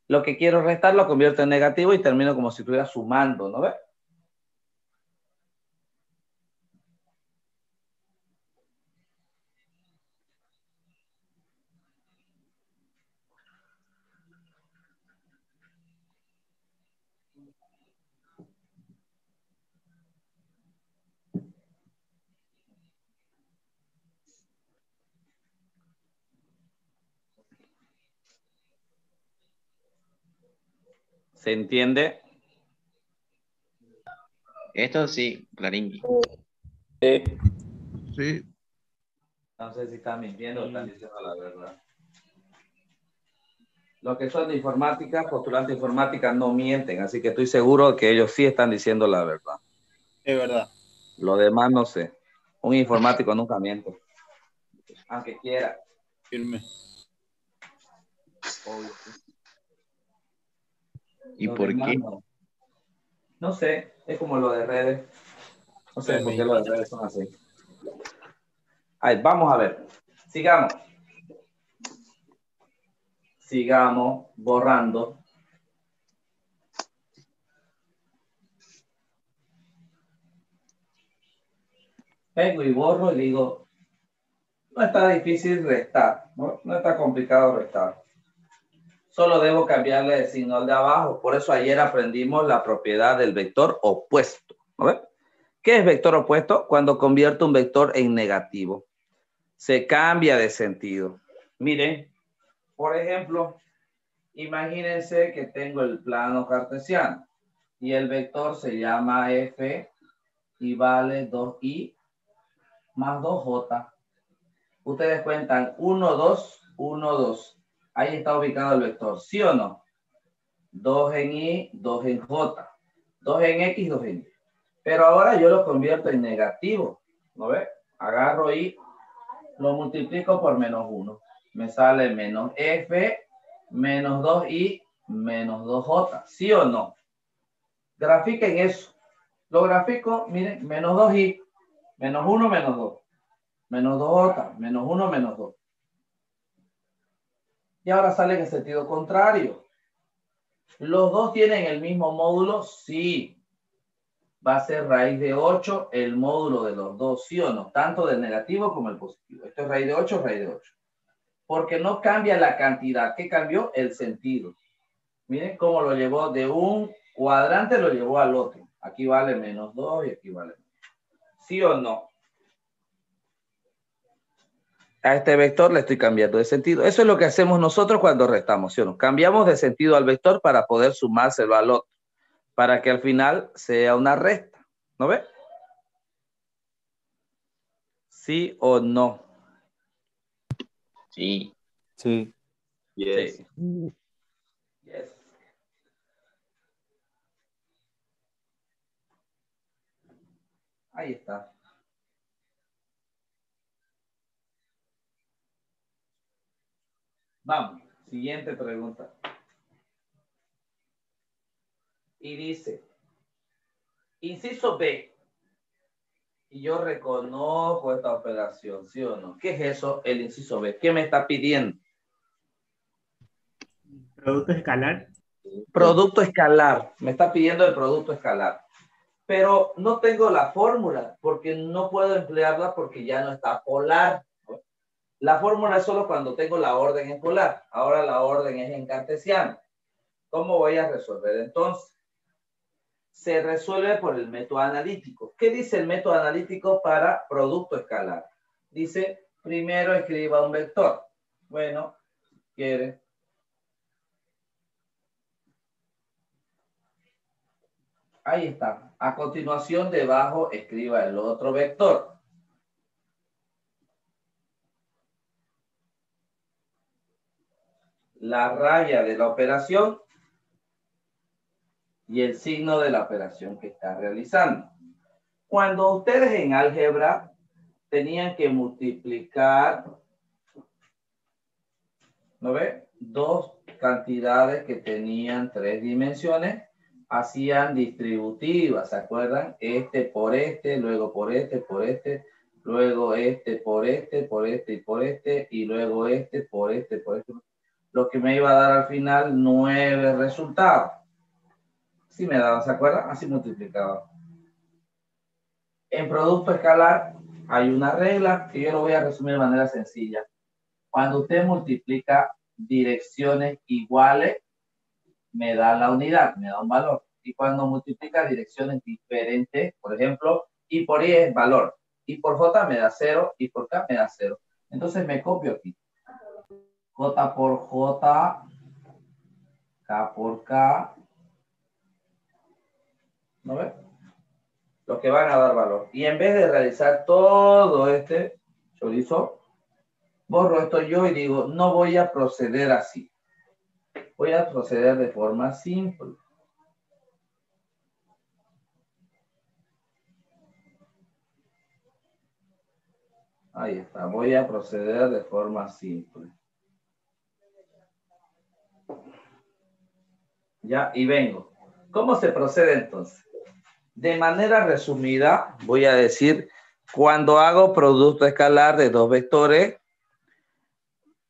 Lo que quiero restar lo convierto en negativo y termino como si estuviera sumando, ¿no ves? ¿Se entiende? Esto sí, clarín. Sí. No sé si están mintiendo o están diciendo la verdad. Los que son de informática, postulantes de informática, no mienten, así que estoy seguro que ellos sí están diciendo la verdad. Es verdad. Lo demás no sé. Un informático nunca miente. Aunque quiera. Firme. Obvio. ¿Y por qué? No. Sé, es como lo de redes. No sé por qué lo de redes son así. Vamos a ver. Sigamos. Sigamos borrando. Pego y borro y digo, no está difícil restar, no, no está complicado restar. Solo debo cambiarle el signo al de abajo. Por eso ayer aprendimos la propiedad del vector opuesto. ¿Qué es vector opuesto? Cuando convierto un vector en negativo. Se cambia de sentido. Miren, por ejemplo, imagínense que tengo el plano cartesiano y el vector se llama f y vale 2i más 2j. Ustedes cuentan 1, 2, 1, 2. Ahí está ubicado el vector, ¿sí o no? 2 en i, 2 en j. 2 en x, 2 en y. Pero ahora yo lo convierto en negativo. ¿No ve? Agarro y lo multiplico por menos 1. Me sale menos f menos 2i menos 2j. ¿Sí o no? Grafiquen eso. Lo grafico, miren, menos 2i, menos 1, menos 2. Menos 2j, menos 1, menos 2. Y ahora sale en sentido contrario. ¿Los dos tienen el mismo módulo? Sí. Va a ser raíz de 8 el módulo de los dos, ¿sí o no? Tanto del negativo como el positivo. Esto es raíz de 8, raíz de 8. Porque no cambia la cantidad. ¿Qué cambió? El sentido. Miren cómo lo llevó de un cuadrante, lo llevó al otro. Aquí vale menos 2 y aquí vale menos. ¿Sí o no? A este vector le estoy cambiando de sentido. Eso es lo que hacemos nosotros cuando restamos, ¿sí o no? Cambiamos de sentido al vector para poder sumárselo al otro. Para que al final sea una resta. ¿No ve? ¿Sí o no? Sí. Sí. Yes. Sí. Yes. Ahí está. Vamos, siguiente pregunta. Y dice, inciso B, y yo reconozco esta operación, ¿sí o no? ¿Qué es eso, el inciso B? ¿Qué me está pidiendo? Producto escalar. Producto escalar. Me está pidiendo el producto escalar. Pero no tengo la fórmula porque no puedo emplearla porque ya no está polar. La fórmula es solo cuando tengo la orden en polar. Ahora la orden es en cartesiano. ¿Cómo voy a resolver entonces? Se resuelve por el método analítico. ¿Qué dice el método analítico para producto escalar? Dice, primero escriba un vector. Bueno, quiere. Ahí está. A continuación, debajo, escriba el otro vector. La raya de la operación y el signo de la operación que está realizando. Cuando ustedes en álgebra tenían que multiplicar, ¿no? Dos cantidades que tenían tres dimensiones, hacían distributivas, ¿se acuerdan? Este por este, luego por este, por este, luego este por este, por este y por este, y luego este por este, por este. Lo que me iba a dar al final nueve resultados. Sí me daban, ¿se acuerdan? Así multiplicaba. En producto escalar hay una regla que yo lo voy a resumir de manera sencilla. Cuando usted multiplica direcciones iguales, me da la unidad, me da un valor. Y cuando multiplica direcciones diferentes, por ejemplo, y por i es valor, y por j me da 0, y por k me da 0. Entonces me copio aquí. J por j, k por k. ¿No ves? Los que van a dar valor. Y en vez de realizar todo este chorizo, borro esto yo y digo, no voy a proceder así voy a proceder de forma simple. Ahí está, voy a proceder de forma simple. Ya, y vengo. ¿Cómo se procede entonces? De manera resumida, voy a decir, cuando hago producto escalar de dos vectores,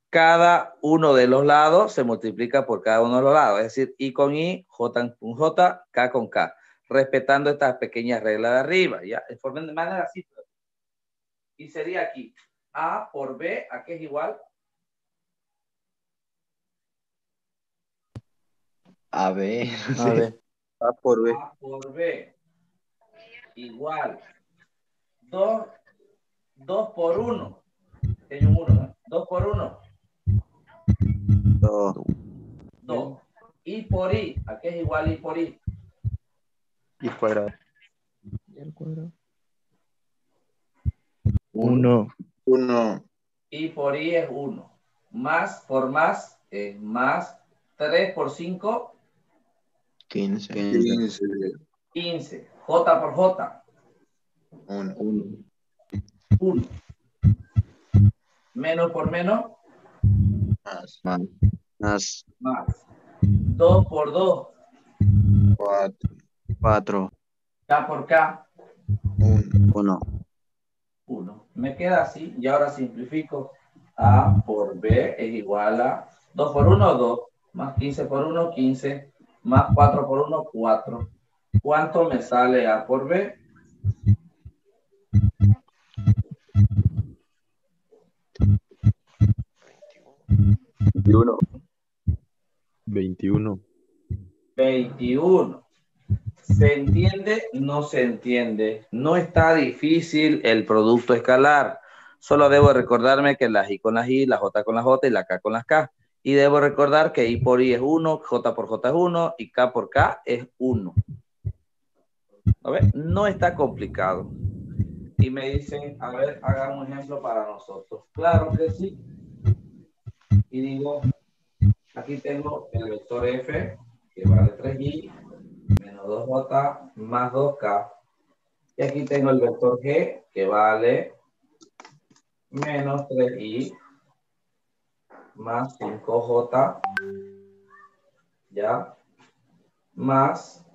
cada uno de los lados se multiplica por cada uno de los lados, es decir, I con I, J con J, K con K, respetando estas pequeñas reglas de arriba, ¿ya? De manera simple. Y sería aquí, A por B, ¿a es igual? A B. A ver. A por B. A por B, igual. 2, 2 por 1. Hay un 1, ¿no? 2 por 1. Dos. 2. I por I. ¿A qué es igual I por I? Y cuadrado. Y al cuadrado. Uno. Uno. I por I es 1. Más por más es más. 3 por 5, 15. 15. 15. J por J, Uno. 1. Menos por menos, Más. Más. Más más. 2 por 2, Cuatro. cuatro. K por K, Uno. Uno. 1. Me queda así y ahora simplifico. A por B es igual a 2 por 1, 2. Más 15 por 1, 15. Más 4 por 1, 4. ¿Cuánto me sale A por B? 21. 21. 21. ¿Se entiende? No se entiende. No está difícil el producto escalar. Solo debo recordarme que las I con las I, la J con las J y la K con las K. Y debo recordar que I por I es 1, J por J es 1 y K por K es 1. A no está complicado. Y me dicen, a ver, hagan un ejemplo para nosotros. Claro que sí. Y digo, aquí tengo el vector F, que vale 3i, menos 2j, más 2k. Y aquí tengo el vector G, que vale menos 3i, más 5j, ya, más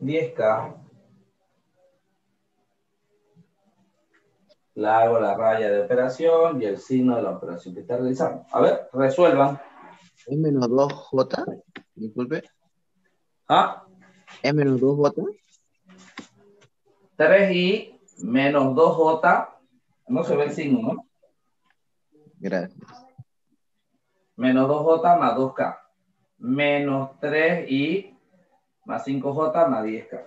10k. Le hago la raya de operación y el signo de la operación que está realizando. A ver, resuelvan. ¿Es menos 2J? Disculpe. ¿Ah? ¿Es menos 2J? 3i menos 2j. No se ve el signo, ¿no? Gracias. Menos 2j más 2k. Menos 3i más 5j más 10k.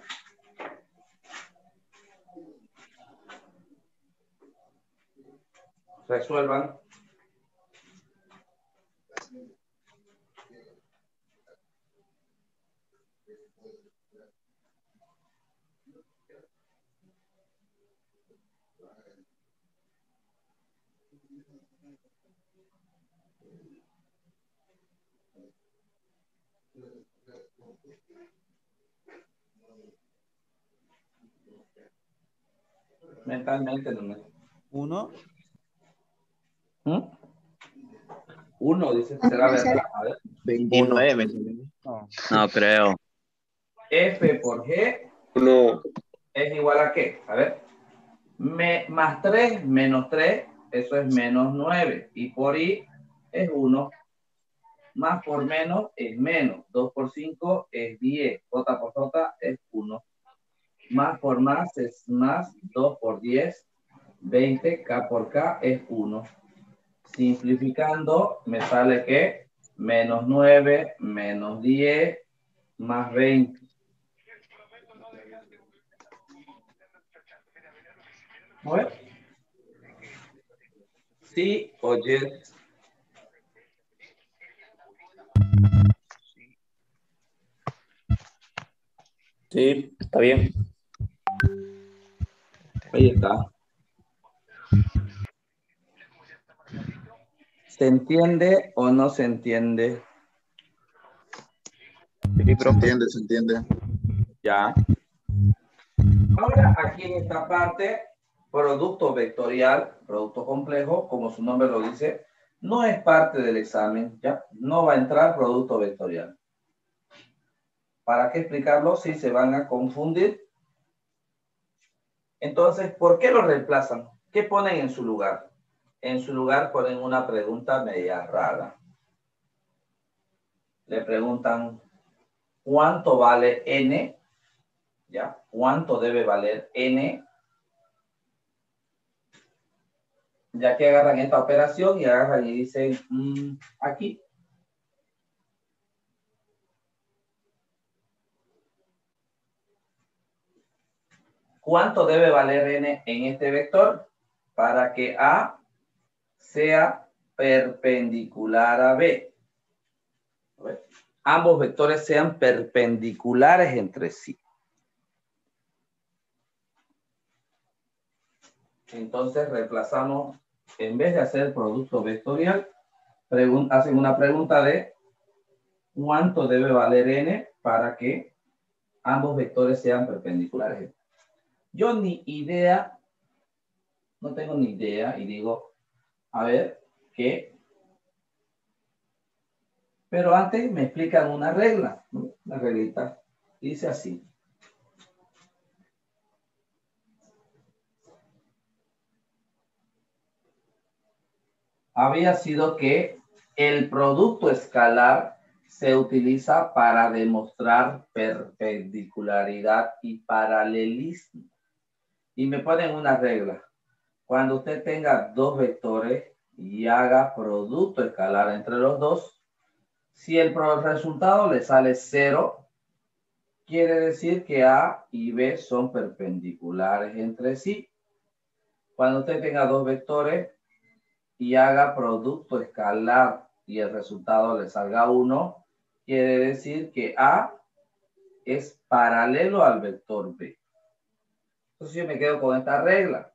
Resuelvan. Mentalmente no me. Uno. ¿Mm? Uno, dice, será verdad. A ver. 29. No creo. F por G Uno. es igual a qué? A ver. Me, más 3 menos 3, eso es menos 9. Y por I es 1. Más por menos es menos. 2 por 5 es 10. J por J es 1. Más por más es más. 2 por 10, 20. K por K es 1. Simplificando, me sale que menos 9, menos 10, más 20. A ver. Sí o yes. Sí, está bien. Ahí está. ¿Se entiende o no se entiende? Se entiende, se entiende. Ya. Ahora, aquí en esta parte, producto vectorial, producto complejo, como su nombre lo dice, no es parte del examen, ¿ya? No va a entrar producto vectorial. ¿Para qué explicarlo si se van a confundir? Entonces, ¿por qué lo reemplazan? ¿Qué ponen en su lugar? En su lugar ponen una pregunta media rara. Le preguntan, ¿cuánto vale n? ¿Ya? ¿Cuánto debe valer n? Ya que agarran esta operación y agarran y dicen, mm, aquí. ¿Cuánto debe valer n en este vector para que A sea perpendicular a B? Ambos vectores sean perpendiculares entre sí. Entonces reemplazamos, en vez de hacer producto vectorial, hacen una pregunta de cuánto debe valer n para que ambos vectores sean perpendiculares. Yo ni idea, no tengo ni idea y digo, a ver, ¿qué? Pero antes me explican una regla, una reglita. Dice así. Había sido que el producto escalar se utiliza para demostrar perpendicularidad y paralelismo. Y me ponen una regla. Cuando usted tenga dos vectores, y haga producto escalar entre los dos. Si el resultado le sale cero, quiere decir que A y B son perpendiculares entre sí. Cuando usted tenga dos vectores y haga producto escalar y el resultado le salga 1, quiere decir que A es paralelo al vector B. Entonces yo me quedo con esta regla.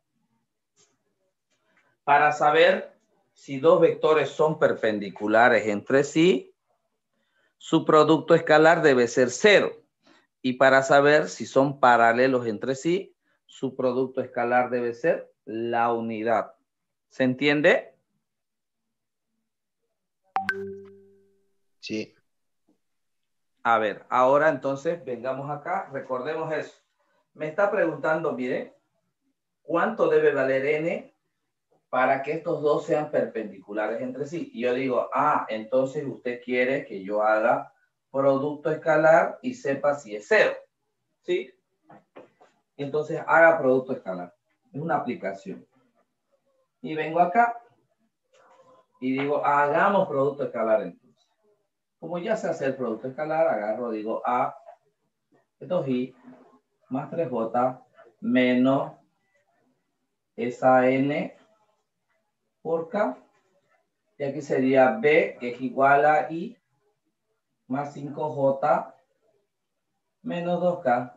Para saber si dos vectores son perpendiculares entre sí, su producto escalar debe ser cero. Y para saber si son paralelos entre sí, su producto escalar debe ser la unidad. ¿Se entiende? Sí. A ver, ahora entonces vengamos acá, recordemos eso. Me está preguntando, mire, ¿cuánto debe valer n para que estos dos sean perpendiculares entre sí? Y yo digo, ah, entonces usted quiere que yo haga producto escalar y sepa si es cero. ¿Sí? Entonces haga producto escalar. Es una aplicación. Y vengo acá y digo, hagamos producto escalar entonces. Como ya sé hacer producto escalar, agarro, digo A, esto es I, más 3J, menos esa N por K. Y aquí sería B, que es igual a I, más 5J, menos 2K.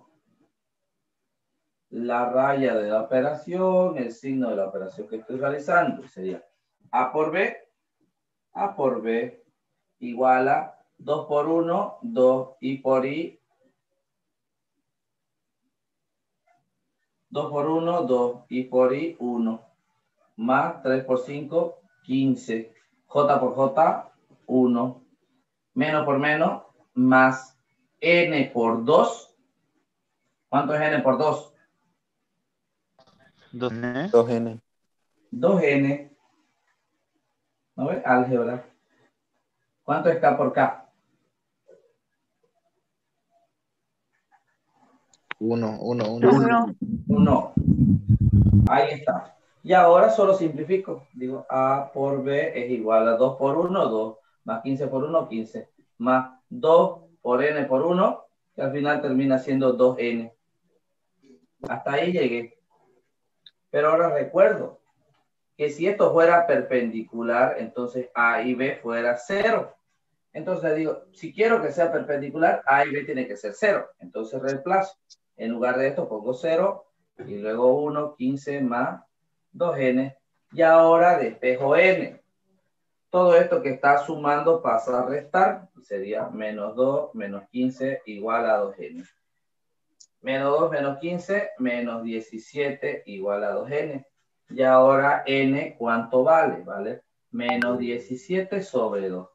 La raya de la operación, el signo de la operación que estoy realizando, sería A por B, A por B, igual a 2 por 1, 2 i por i. 2 por 1, 2 i por i, 1. Más 3 por 5, 15. J por J, 1. Menos por menos, más n por 2. ¿Cuánto es n por 2? 2N. 2N. 2n. ¿No ves? Álgebra. ¿Cuánto es k por k? 1, 1, 1. Uno. 1. Ahí está. Y ahora solo simplifico. Digo, A por B es igual a 2 por 1, 2. Más 15 por 1, 15. Más 2 por N por 1, que al final termina siendo 2N. Hasta ahí llegué. Pero ahora recuerdo que si esto fuera perpendicular, entonces A y B fuera 0. Entonces digo, si quiero que sea perpendicular, A y B tiene que ser 0. Entonces reemplazo. En lugar de esto pongo 0 y luego 1, 15 más 2n. Y ahora despejo n. Todo esto que está sumando pasa a restar. Sería menos 2 menos 15 igual a 2n. Menos 2 menos 15 menos 17 igual a 2n. Y ahora n, ¿cuánto vale? Vale menos 17 sobre 2.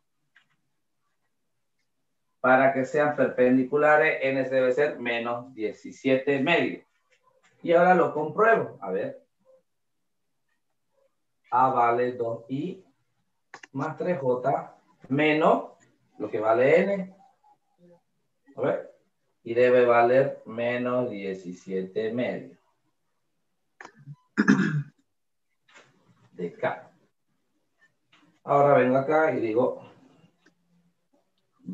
Para que sean perpendiculares, n debe ser menos 17 medio. Y ahora lo compruebo. A ver. A vale 2i más 3j menos lo que vale n. A ver. Y debe valer menos 17 medio. De k. Ahora vengo acá y digo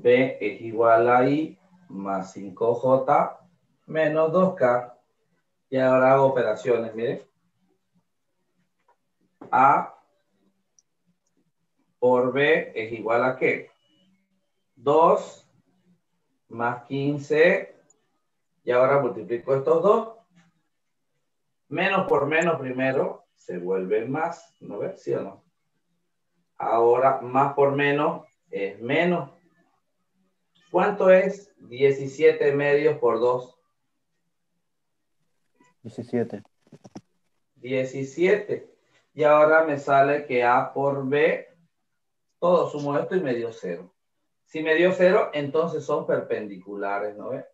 B es igual a I más 5J menos 2K. Y ahora hago operaciones, miren. A por B es igual a qué? 2 más 15. Y ahora multiplico estos dos. Menos por menos primero se vuelve más. ¿No ves? ¿Sí o no? Ahora más por menos es menos. ¿Cuánto es 17 medios por 2? 17. 17. Y ahora me sale que A por B, todo sumo esto y me dio 0. Si me dio 0, entonces son perpendiculares, ¿no ves?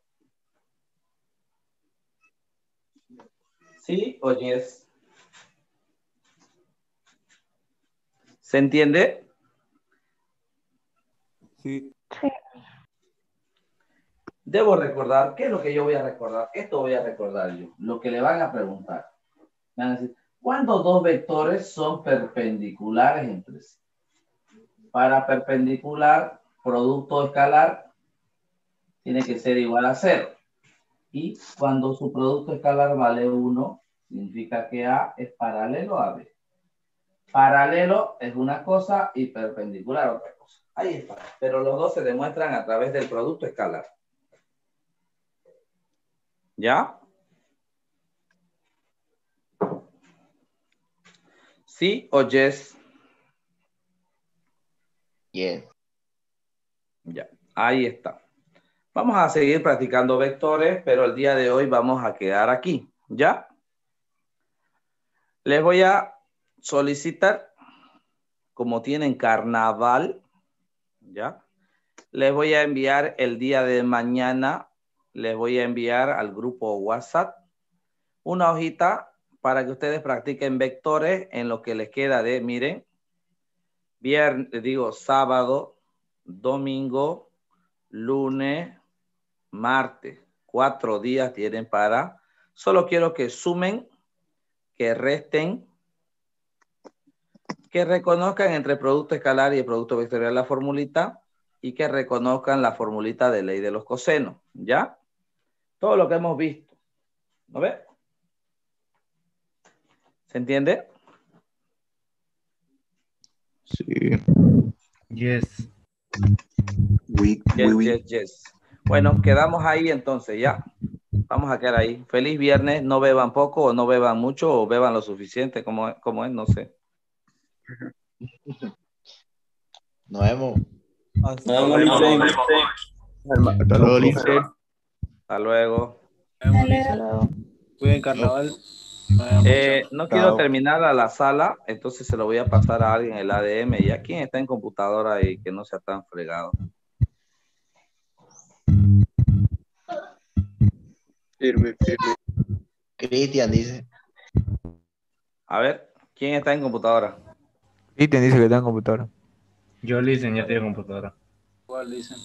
¿Sí o yes? ¿Se entiende? Sí. Debo recordar, ¿qué es lo que yo voy a recordar? Esto voy a recordar yo, lo que le van a preguntar. Van a decir, cuando dos vectores son perpendiculares entre sí. Para perpendicular, producto escalar tiene que ser igual a cero. Y cuando su producto escalar vale 1, significa que A es paralelo a B. Paralelo es una cosa y perpendicular otra cosa. Ahí está. Pero los dos se demuestran a través del producto escalar. ¿Ya? ¿Sí o yes? Yes. Ya, ahí está. Vamos a seguir practicando vectores, pero el día de hoy vamos a quedar aquí. ¿Ya? Les voy a solicitar, como tienen carnaval, ¿ya? Les voy a enviar el día de mañana, les voy a enviar al grupo WhatsApp una hojita para que ustedes practiquen vectores en lo que les queda de, miren, viernes, digo, sábado, domingo, lunes, martes. Cuatro días tienen para, solo quiero que sumen, que resten, que reconozcan entre producto escalar y el producto vectorial la formulita y que reconozcan la formulita de ley de los cosenos, ¿ya? Todo lo que hemos visto. ¿No ve? ¿Se entiende? Sí. Yes. Oui, Yes, yes, yes. Bueno, quedamos ahí entonces, ¿ya? Vamos a quedar ahí. Feliz viernes. No beban poco o no beban mucho o beban lo suficiente, como, como es, no sé. Nos vemos. Nos vemos, Licen. Hasta luego. Hasta luego. Cuiden carnaval. Eh, no quiero Chao. terminar a la sala, entonces se lo voy a pasar a alguien el ADM. ¿Y a quién está en computadora y que no sea tan fregado? Firme, firme. Cristian dice. A ver, ¿quién está en computadora? Cristian dice que está en computadora. Yo le enseñé a computadora. ¿Cuál dicen?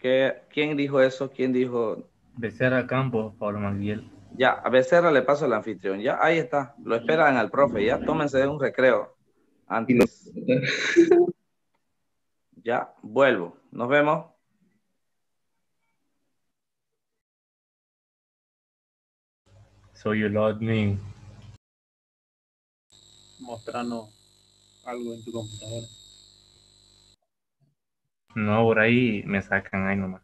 ¿Qué, ¿Quién dijo eso? ¿Quién dijo? Becerra Campos, Pablo Magdiel. Ya, a Becerra le paso al anfitrión. Ya, ahí está. Lo esperan al profe. Ya, tómense un recreo. Antes. Ya, vuelvo. Nos vemos. So you love me. Mostrarnos algo en tu computadora. No, por ahí me sacan ahí nomás.